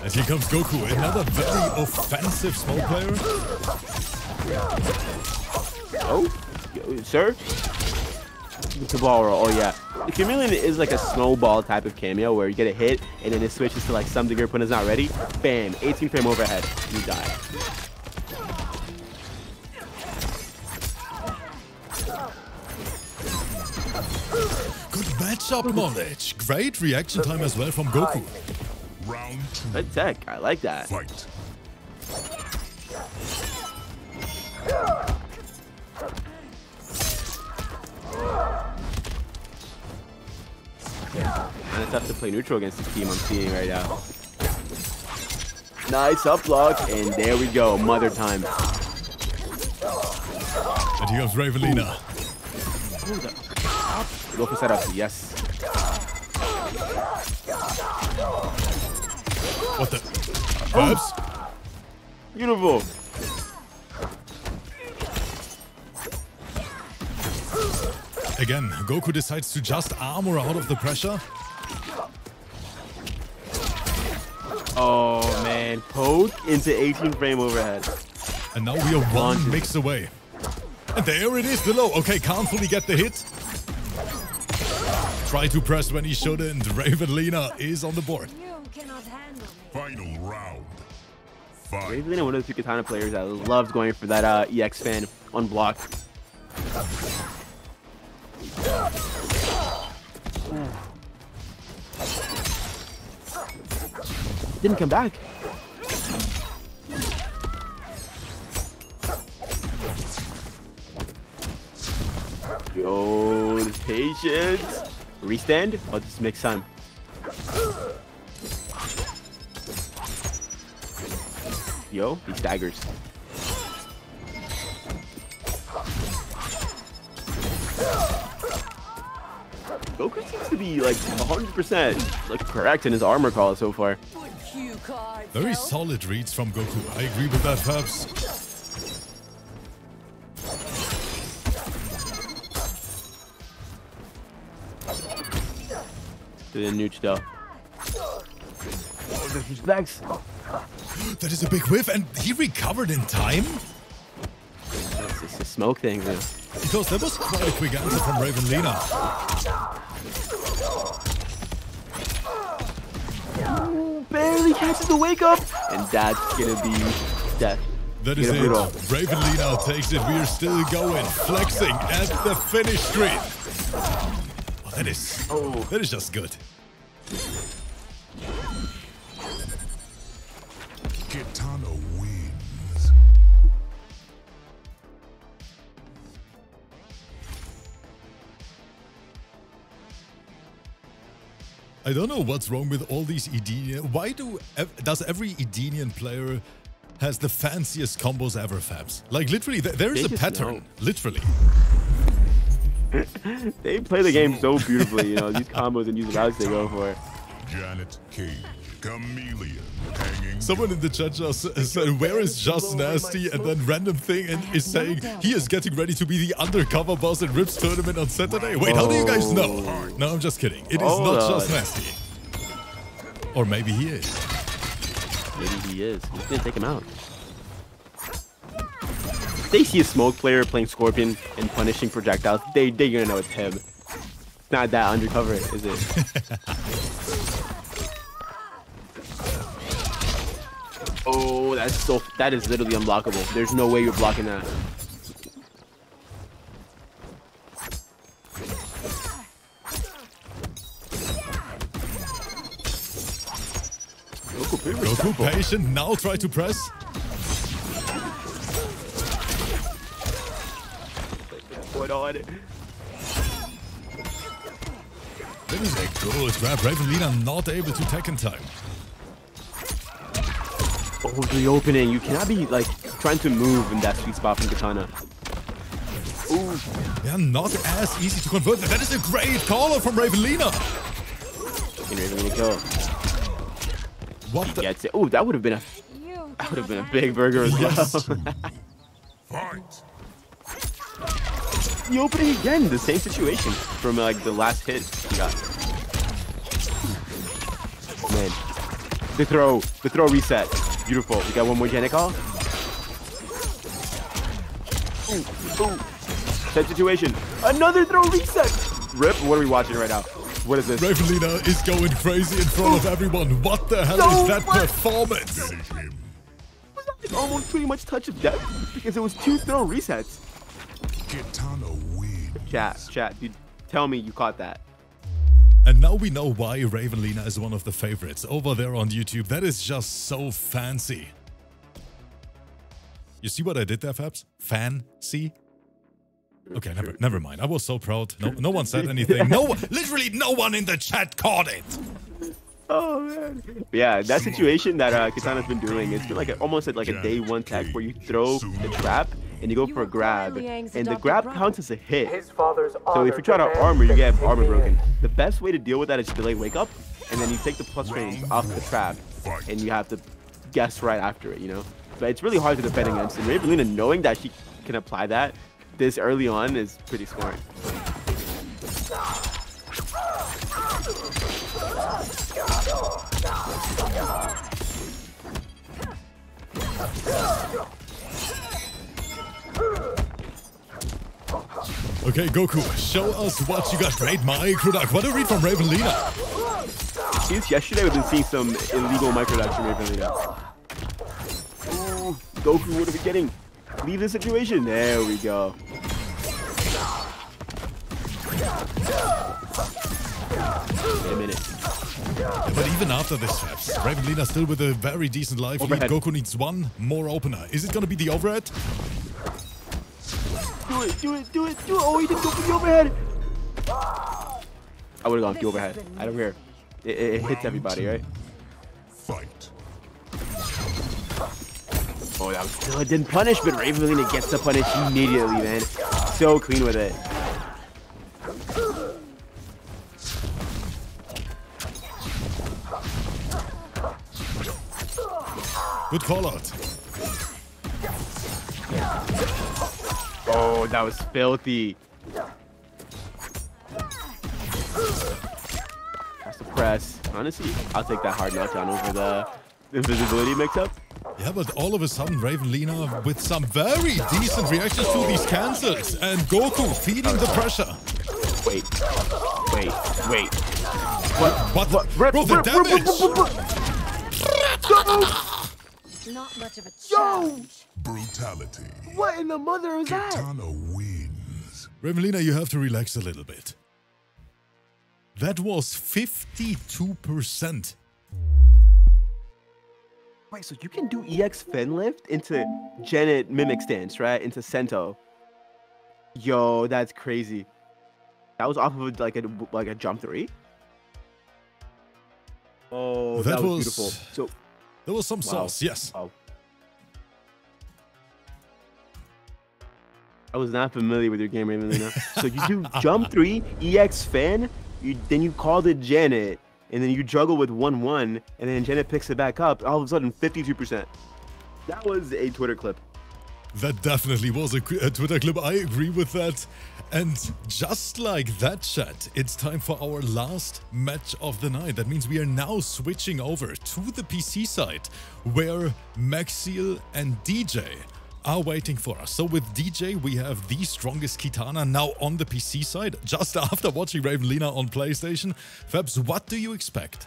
Speaker 1: And here comes Goku, another very offensive Smoke player.
Speaker 2: Oh, sir. Tabara, oh yeah. The chameleon is like a snowball type of cameo where you get a hit and then it switches to like something your opponent's not ready. Bam, 18 frame overhead, you die.
Speaker 1: Good matchup knowledge. Great reaction time as well from Goku.
Speaker 5: Round two.
Speaker 2: Good tech, I like that.
Speaker 5: Fight.
Speaker 2: And it's tough to play neutral against this team I'm seeing right now. Nice up block, and there we go, mother time.
Speaker 1: And here comes Ravenleena.
Speaker 2: Go for setup, yes.
Speaker 1: What the? Oh. Oops.
Speaker 2: Beautiful.
Speaker 1: Again, Goku decides to just armor out of the pressure.
Speaker 2: Oh man, poke into 18 frame overhead.
Speaker 1: And now we are one mix away. And there it is, the low. Okay, can't fully get the hit. Try to press when he shouldn't. Ravenleena is on the board.
Speaker 4: You cannot handle me.
Speaker 5: Final round. Fight.
Speaker 2: Raven one of the few Kitana players that loves going for that uh, EX fan on block. Didn't come back. Yo, patience. Restand? I'll just makes time. Yo, he staggers. Goku seems to be like 100% like correct in his armor call so far.
Speaker 4: Good cue card.
Speaker 1: Very solid reads from Goku. I agree with that, Fabs.
Speaker 2: To the nooch though. Oh, disrespects.
Speaker 1: That is a big whiff, and he recovered in time?
Speaker 2: That's just a smoke thing. man.
Speaker 1: Because that was quite a quick answer from Ravenleena.
Speaker 2: Barely catches the wake up, and that's gonna be death.
Speaker 1: That is it.
Speaker 2: brutal.
Speaker 1: Ravenleena takes it. We are still going, flexing at the finish screen. Oh, that is, oh. that is just good. I don't know what's wrong with all these Edenian. Why do ev- does every Edenian player has the fanciest combos ever, Fabs? Like literally, th- there is
Speaker 2: They
Speaker 1: a pattern.
Speaker 2: know.
Speaker 1: Literally.
Speaker 2: They play the game so beautifully, you know, these combos and these routes they go for.
Speaker 5: Janet Cage. Chameleon. Hanging.
Speaker 1: Someone in the chat just said, "Where is Just Nasty?" and then random thing and is saying he is getting ready to be the undercover boss in Rips tournament on Saturday. Wait, how do you guys know? No, I'm just kidding. It is
Speaker 2: Hold
Speaker 1: not
Speaker 2: on.
Speaker 1: Just Nasty. Or maybe he is.
Speaker 2: Maybe he is. He's gonna take him out. If they see a smoke player playing Scorpion and punishing projectiles, they they're gonna know it's him. It's not that undercover, is it? oh, that's so that is literally unblockable. There's no way you're blocking that. Goku
Speaker 1: Goku patient. Now try to press.
Speaker 2: Put on.
Speaker 1: That is a good grab. Ravenleena not able to tech in time.
Speaker 2: Oh, the opening. You cannot be like trying to move in that sweet spot from Kitana. Ooh,
Speaker 1: Yeah, not as easy to convert. That is a great call from Ravenleena.
Speaker 2: can really kill.
Speaker 1: What the?
Speaker 2: Gets it. Ooh, that would have been a that would have been a big burger as well.
Speaker 5: Fight.
Speaker 2: the opening again, the same situation from like the last hit he got. Oh man, the throw, the throw reset, beautiful. We got one more Janet call. Ooh, ooh. Same situation. Another throw reset. Rip. What are we watching right now? What is this?
Speaker 1: Ravenleena is going crazy in front of everyone. What the hell
Speaker 2: So
Speaker 1: is that
Speaker 2: much.
Speaker 1: performance?
Speaker 5: Finish him.
Speaker 2: It's almost pretty much touch of death because it was two throw resets.
Speaker 5: Kitana wins.
Speaker 2: Chat, chat, dude, tell me you caught that.
Speaker 1: And now we know why Ravenleena is one of the favorites over there on YouTube. That is just so fancy. You see what I did there, Fabs? Fancy? Okay, never, never mind. I was so proud. No, no one said anything. No, one- literally no one in the chat caught it.
Speaker 2: Oh man. Yeah, that situation that uh, Kitana's been doing, it's been like a, almost like a day one tech where you throw the trap and you go
Speaker 4: You
Speaker 2: for a grab, and the grab
Speaker 4: brother.
Speaker 2: counts as a hit.
Speaker 8: His father's
Speaker 2: So if you try to armor, you get armor broken. The best way to deal with that is delay wake up, and then you take the plus frames off the trap, and you have to guess right after it, you know? But it's really hard to defend against, and Ravenleena knowing that she can apply that this early on is pretty smart.
Speaker 1: Okay, Goku, show us what you got. Great micro duck. What a read from Ravenleena.
Speaker 2: Since yesterday, we've been seeing some illegal microducks from Ravenleena. Ooh, Goku, what are we getting? Leave the situation. There we go. Wait a minute.
Speaker 1: But even after this, Fabs, Ravenleena still with a very decent life lead. Goku needs one more opener. Is it gonna be the overhead?
Speaker 2: Do it, do it, do it, do it. Oh, he didn't go for the overhead. I would have gone for the overhead. I don't care. It, it, it hits everybody, right?
Speaker 5: Fight.
Speaker 2: Oh, that was good. Didn't punish, but Ravenleena gets the punish immediately, man. So clean with it.
Speaker 1: Good call out.
Speaker 2: Oh, that was filthy. That's the press. Honestly, I'll take that hard knockdown over the invisibility mix-up.
Speaker 1: Yeah, but all of a sudden, Ravenleena with some very decent reactions to these cancels. And Goku feeding the pressure.
Speaker 2: Wait, wait, wait.
Speaker 1: What?
Speaker 2: Rip,
Speaker 1: Bro, the damage!
Speaker 4: Not much of a
Speaker 2: Yo!
Speaker 4: challenge.
Speaker 5: Brutality.
Speaker 2: What in the mother is that?
Speaker 5: Kitana wins.
Speaker 1: Ravenleena, you have to relax a little bit. That was 52%.
Speaker 2: Wait, so you can do EX fin lift into Janet mimic stance, right? Into Sento. Yo, that's crazy. That was off of like a like a jump three. Oh, that,
Speaker 1: That
Speaker 2: was,
Speaker 1: was-
Speaker 2: beautiful. So
Speaker 1: There was some
Speaker 2: Wow.
Speaker 1: sauce, yes.
Speaker 2: Wow. I was not familiar with your game, Ravenleena. so you do jump three, EX fan, you then you called it Janet, and then you juggle with one one, and then Janet picks it back up. All of a sudden, fifty two percent. That was a Twitter clip.
Speaker 1: That definitely was a, a Twitter clip. I agree with that. And just like that, chat, it's time for our last match of the night. That means we are now switching over to the PC side, where Mexil and DJ are waiting for us. So with DJ, we have the strongest Kitana now on the PC side. Just after watching Ravenleena on PlayStation, Fabs, what do you expect?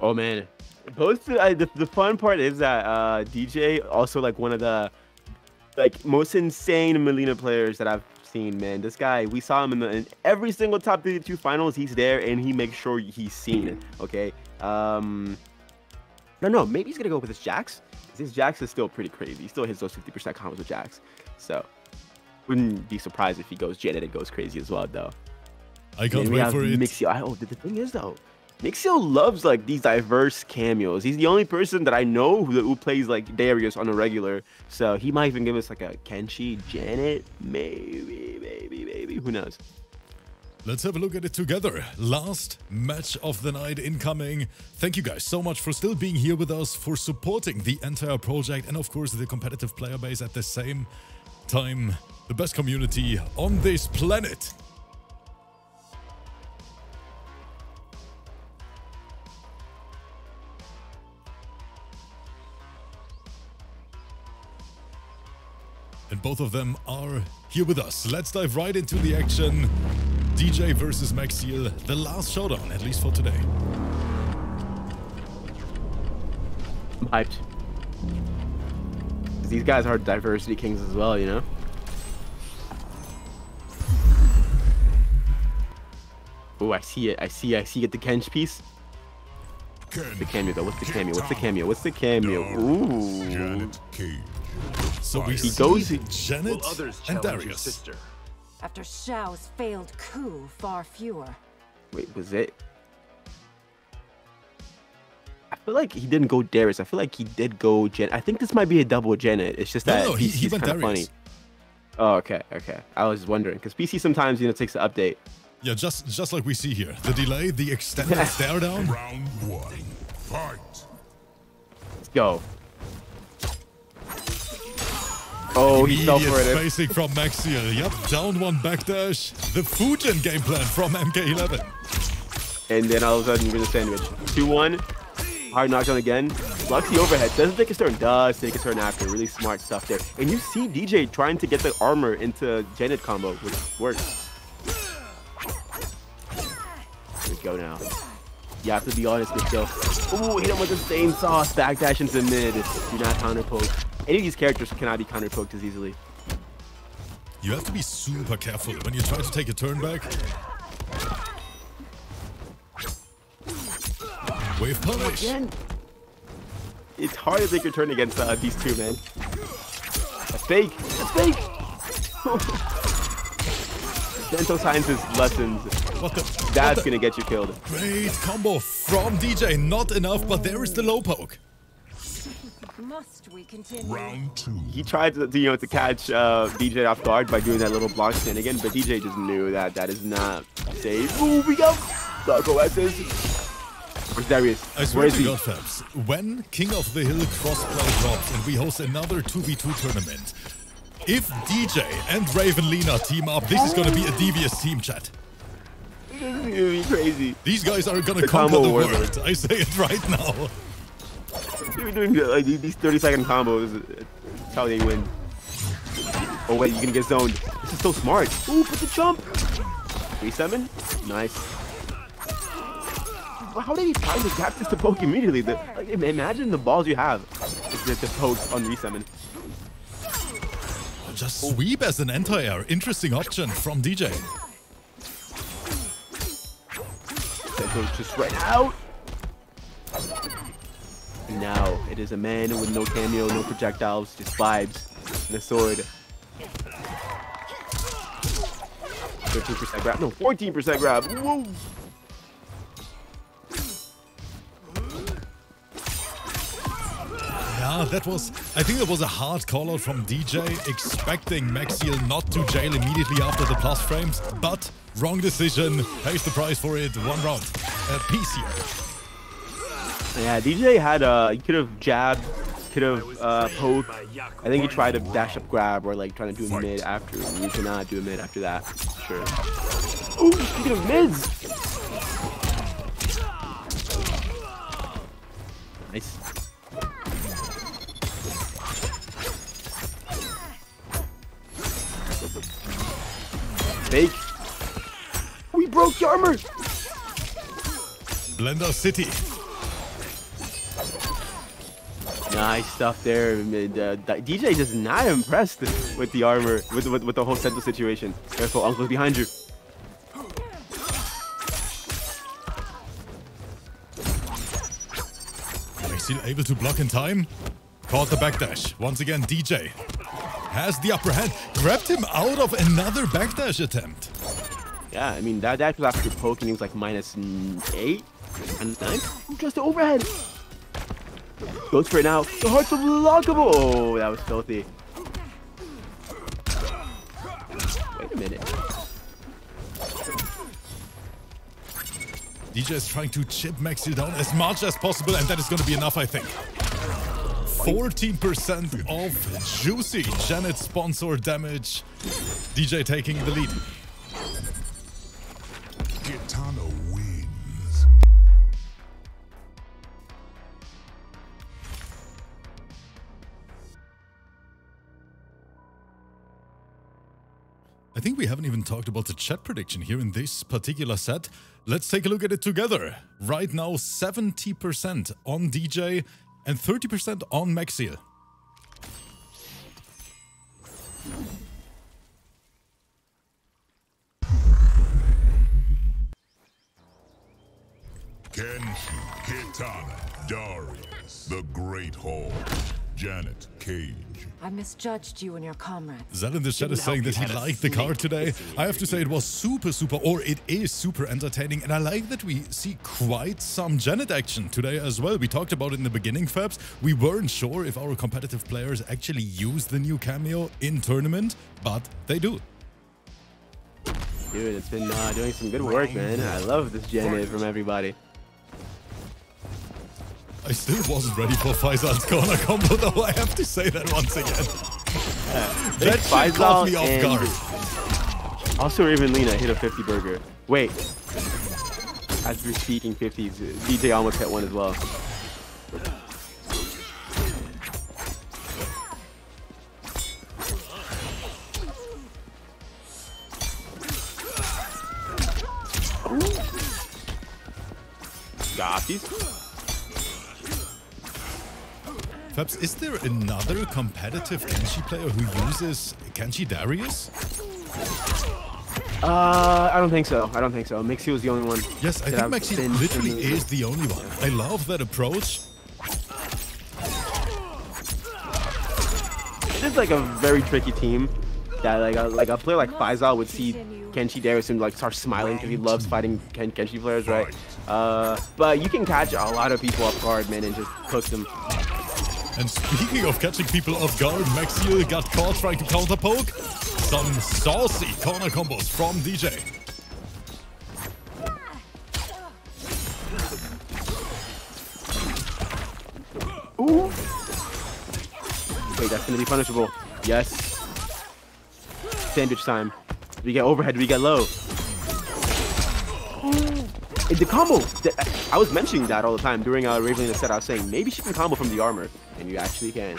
Speaker 2: Oh man, both uh, the the fun part is that uh, DJ also like one of the like most insane Melina players that I've seen. Man, this guy we saw him in, the, in every single top 32 finals. He's there and he makes sure he's seen. It. Okay. Um. No, no, maybe he's gonna go with his Jax. His Jax is still pretty crazy. He still hits those 50% combos with Jax. So wouldn't be surprised if he goes Janet and goes crazy as well, though.
Speaker 1: I can't wait for it.
Speaker 2: Mexil. I, oh, the, the thing is though, Mexil loves like these diverse cameos. He's the only person that I know who, who plays like Darius on a regular. So he might even give us like a Kenshi, Janet, maybe, maybe, maybe. Who knows?
Speaker 1: Let's have a look at it together. Last match of the night incoming. Thank you guys so much for still being here with us, for supporting the entire project, and of course the competitive player base at the same time. The best community on this planet. And both of them are here with us. Let's dive right into the action. DJ versus Mexil, the last showdown, at least for today.
Speaker 2: I'm hyped. 'Cause These guys are diversity kings as well, you know. Oh, I see it. I see. I see. Get the Kench piece. The cameo though. What's the cameo? What's the cameo? What's the cameo? Ooh.
Speaker 5: Janet Cage.
Speaker 1: So we
Speaker 2: He
Speaker 1: see
Speaker 2: goes-
Speaker 1: Janet and Darius.
Speaker 3: sister?
Speaker 4: After Shao's failed coup, far fewer.
Speaker 2: Wait, was it? I feel like he didn't go Darius. I feel like he did go Jen. I think this might be a double Janet. It's just that
Speaker 1: no, he, he
Speaker 2: PC's
Speaker 1: went
Speaker 2: kind of
Speaker 1: Darius.
Speaker 2: funny. Oh, okay, okay. I was wondering because PC sometimes you know takes an update.
Speaker 1: Yeah, just just like we see here. The delay, the extended stare down.
Speaker 5: Round one. Fight.
Speaker 2: Let's go. Oh, he fell for it.
Speaker 1: spacing from Mexil. Yep, down one backdash. The Fujin game plan from MK11.
Speaker 2: And then all of a sudden, we're in a sandwich. 2 1. Hard knockdown again. Blocks the overhead. Doesn't take his turn. Does take his turn after. Really smart stuff there. And you see DJ trying to get the armor into Janet combo, which works. Here we go now. You have to be honest, Mexil. Ooh, hit him with the same sauce. Backdash into mid. Do not counter poke. Any of these characters cannot be counter poked as easily.
Speaker 1: You have to be super careful when you try to take a turn back. Wave punish.
Speaker 2: Again, it's hard to take your turn against uh, these two, man. That's fake. That's fake. Dental sciences lessons.
Speaker 1: The?
Speaker 2: That's gonna get you killed.
Speaker 1: Great combo from DJ. Not enough, but there is the low poke.
Speaker 4: Must we continue?
Speaker 5: Round two.
Speaker 2: He tried to, to, you know, to catch uh, DJ off guard by doing that little block stand again, but DJ just knew that that is not safe. Ooh, we got Dark OS's. Where's Darius?
Speaker 1: I swear
Speaker 2: is
Speaker 1: to
Speaker 2: he?
Speaker 1: God, Fabs, when King of the Hill crossplay drops and we host another 2v2 tournament, if DJ and Ravenleena team up, this is gonna be a devious team chat.
Speaker 2: This is gonna be crazy.
Speaker 1: These guys are gonna
Speaker 2: The
Speaker 1: conquer the
Speaker 2: warlord.
Speaker 1: world. I say it right now.
Speaker 2: You're doing. Like, these 30 second combos. That's how they win. Oh wait, you're gonna get zoned. This is so smart. Ooh, put the jump. 3-7. Nice. how did he find the gap just to poke immediately? The, like, imagine the balls you have to, to poke on resummon.
Speaker 1: Just sweep as an anti-air. Interesting option from DJ.
Speaker 2: That goes just right out. And now it is a man with no cameo, no projectiles, just vibes and a sword. 13% grab. No, 14% grab. Whoa.
Speaker 1: Yeah, that was. I think that was a hard call out from DJ, expecting Mexil not to jail immediately after the plus frames, but wrong decision. Pays the price for it. One round. Uh, here.
Speaker 2: Yeah, DJ had uh, he could have jabbed, could have uh, poked. I think he tried to dash up grab or like trying to do a mid after. You cannot do a mid after that. Sure. Ooh, speaking of mids. Nice. Fake. We broke the armor.
Speaker 1: Blender City.
Speaker 2: Nice stuff there. Uh, DJ is not impressed with the armor, with, with, with the whole central situation. Careful, Uncle's behind you.
Speaker 1: Still able to block in time. Caught the backdash. Once again, DJ has the upper hand. Grabbed him out of another backdash attempt.
Speaker 2: Yeah, I mean, that, that was after poke and he was like minus 8 and 9. Just the overhead. Goes for it now. The heart's unlockable. Oh, that was filthy. Wait a minute.
Speaker 1: DJ is trying to chip Mexil down as much as possible, and that is going to be enough, I think. 14% of juicy Janet sponsor damage. DJ taking the lead. Think we haven't even talked about the chat prediction here in this particular set. Let's take a look at it together. Right now, 70% on DJ and 30% on Mexil.
Speaker 5: Kenshi, Kitana, Darrius, the Great Hall, Janet, Cage.
Speaker 4: I misjudged you and your comrades.
Speaker 1: Zal in the chat is saying that he liked the card today. I have to say it was super, super, or it is super entertaining. And I like that we see quite some Janet action today as well. We talked about it in the beginning, Fabs. We weren't sure if our competitive players actually use the new Kameo in tournament, but they do.
Speaker 2: Dude, it's been uh, doing some good work, man. I love this Janet from everybody.
Speaker 1: I still wasn't ready for Faysal's corner combo, though. I have to say that once again. Uh, that shit caught me off guard.
Speaker 2: Also, Ravenleena hit a 50 burger. Wait. As we're speaking 50s, DJ almost hit one as well. Got
Speaker 1: Fabs, is there another competitive Kenshi player who uses Kenshi Darrius?
Speaker 2: Uh, I don't think so. I don't think so. Mixie was the only one.
Speaker 1: Yes, I think
Speaker 2: been-
Speaker 1: literally
Speaker 2: been-
Speaker 1: is the only one. I love that approach.
Speaker 2: It's like a very tricky team. That like a, like a player like Faysal would see Kenshi Darrius and like start smiling because he loves fighting Ken Kenshi players, right? Uh, but you can catch a lot of people off guard, man, and just cook them.
Speaker 1: And speaking of catching people off guard, Mexil got caught trying to counter poke. Some saucy corner combos from DJ.
Speaker 2: Ooh. Wait, that's gonna be punishable. Yes. Sandwich time. We get overhead? We get low? And the combo. the- I was mentioning that all the time during uh, Raven set. I was saying maybe she can combo from the armor, and you actually can.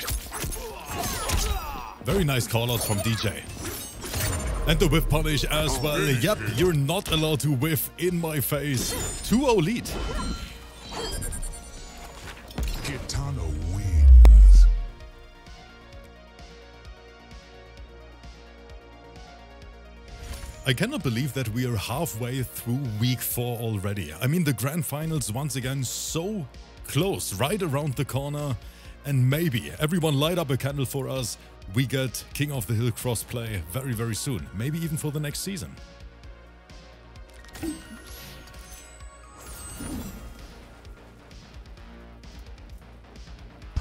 Speaker 1: Very nice callouts from DJ. And the whiff punish as well. Yep, you're not allowed to whiff in my face. 2-0 lead.
Speaker 5: Kitana
Speaker 1: I cannot believe that we are halfway through week 4 already. I mean, the grand finals once again so close, right around the corner. And maybe everyone light up a candle for us. We get King of the Hill crossplay very, very soon. Maybe even for the next season.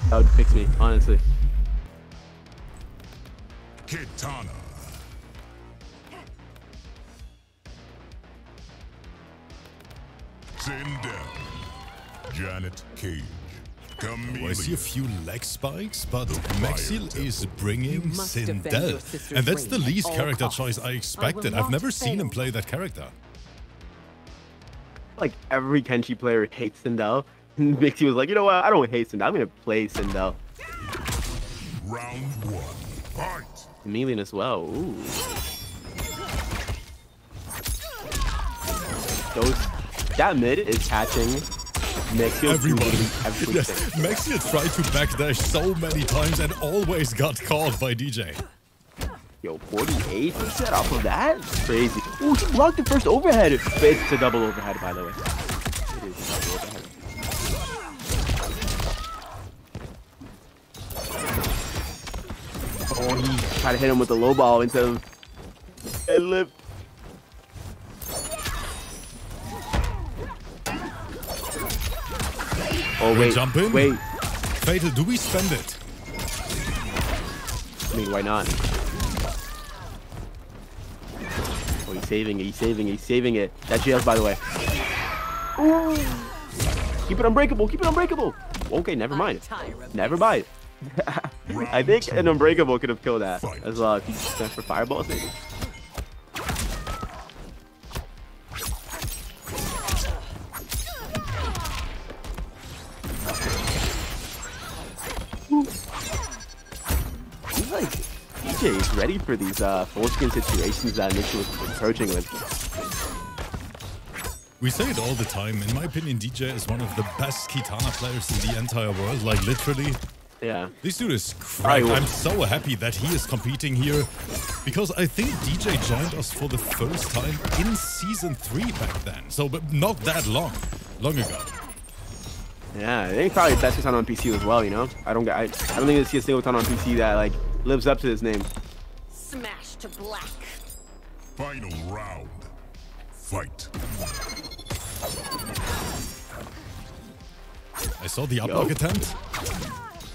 Speaker 2: That would fix me, honestly.
Speaker 5: Kitana. Sindel. Janet Cage.
Speaker 1: Oh, I see a few leg spikes, but Mexil is bringing
Speaker 4: must defend
Speaker 1: Sindel. And that's the least character
Speaker 4: costs.
Speaker 1: choice I expected.
Speaker 4: will
Speaker 1: I've never
Speaker 4: not
Speaker 1: seen him play that character.
Speaker 2: Like every Kenshi player hates Sindel. Mixie was like, you know what? I don't hate Sindel. I'm gonna play Sindel.
Speaker 5: Round one. Fight.
Speaker 2: Khameleon as well. Ooh. Those that mid is catching Mexil
Speaker 1: Everyone.
Speaker 2: everything.
Speaker 1: Yes, Mexil tried to backdash so many times and always got caught by DJ.
Speaker 2: Yo, 48 percent off of that? Crazy. Ooh, he blocked the first overhead. But it's a double overhead, by the way. It is a double overhead. Oh, he tried to hit him with the low ball instead of head Oh
Speaker 1: We
Speaker 2: wait,
Speaker 1: jump in?
Speaker 2: wait.
Speaker 1: Fatal, do we spend it?
Speaker 2: I mean, why not? Oh, he's saving it. He's saving it. He's saving it. That jails, by the way. Ooh. Keep it unbreakable. Keep it unbreakable. Okay, never mind. Never mind. I think an unbreakable could have killed that as well if he went for fireballs. Maybe. DJ is ready for these uh, full screen situations that Mitchell was approaching with.
Speaker 1: We say it all the time. In my opinion, DJ is one of the best Kitana players in the entire world. Like, literally.
Speaker 2: Yeah.
Speaker 1: This dude is cracked.
Speaker 2: will-
Speaker 1: I'm so happy that he is competing here because I think DJ joined us for the first time in season three back then. So, but not that long, long ago.
Speaker 2: Yeah, I think probably best Kitana on PC as well, you know? I don't get I, I don't think I see a single time on PC that like lives up to his name.
Speaker 4: Smash to black.
Speaker 5: Final round. Fight.
Speaker 1: I saw the uplock
Speaker 2: Yo.
Speaker 1: attempt.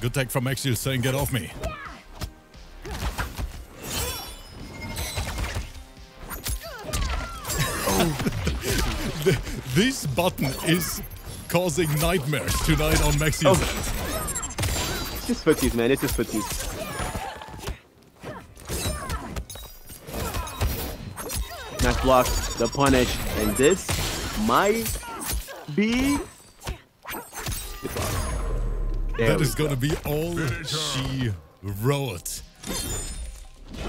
Speaker 1: Good tag from Mexil saying, get off me. Th- this button is causing nightmares tonight on Mexil's
Speaker 2: Oh.
Speaker 1: end.
Speaker 2: It's just footsies, man. It's just footsies. Nice block, the punish, and this might be. Good block. There
Speaker 1: That
Speaker 2: we
Speaker 1: gonna be all she wrote.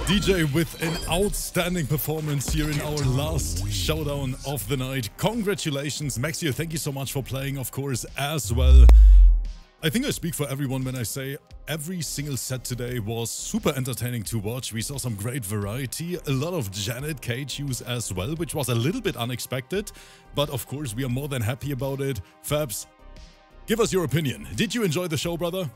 Speaker 1: DJ with an outstanding performance here in our last showdown of the night. Congratulations, Mexil. Thank you so much for playing, of course, as well. I think I speak for everyone when I say every single set today was super entertaining to watch. We saw some great variety, a lot of Janet Cage use as well, which was a little bit unexpected. But of course, we are more than happy about it. Fabs, give us your opinion. Did you enjoy the show, brother?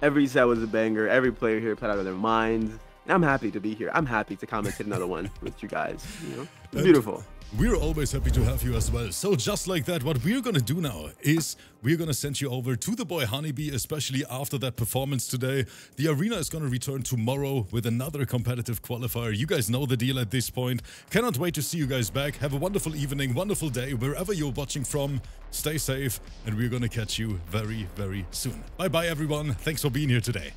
Speaker 2: Every set was a banger. Every player here played out of their minds. And I'm happy to be here. I'm happy to commentate another one with you guys. You know, beautiful.
Speaker 1: We're always happy to have you as well. So just like that, what we're gonna do now is we're gonna send you over to the boy Honeybee, especially after that performance today. The arena is gonna return tomorrow with another competitive qualifier. You guys know the deal at this point. Cannot wait to see you guys back. Have a wonderful evening, wonderful day, wherever you're watching from. Stay safe, and we're gonna catch you very, very soon. Bye bye, everyone. Thanks for being here today.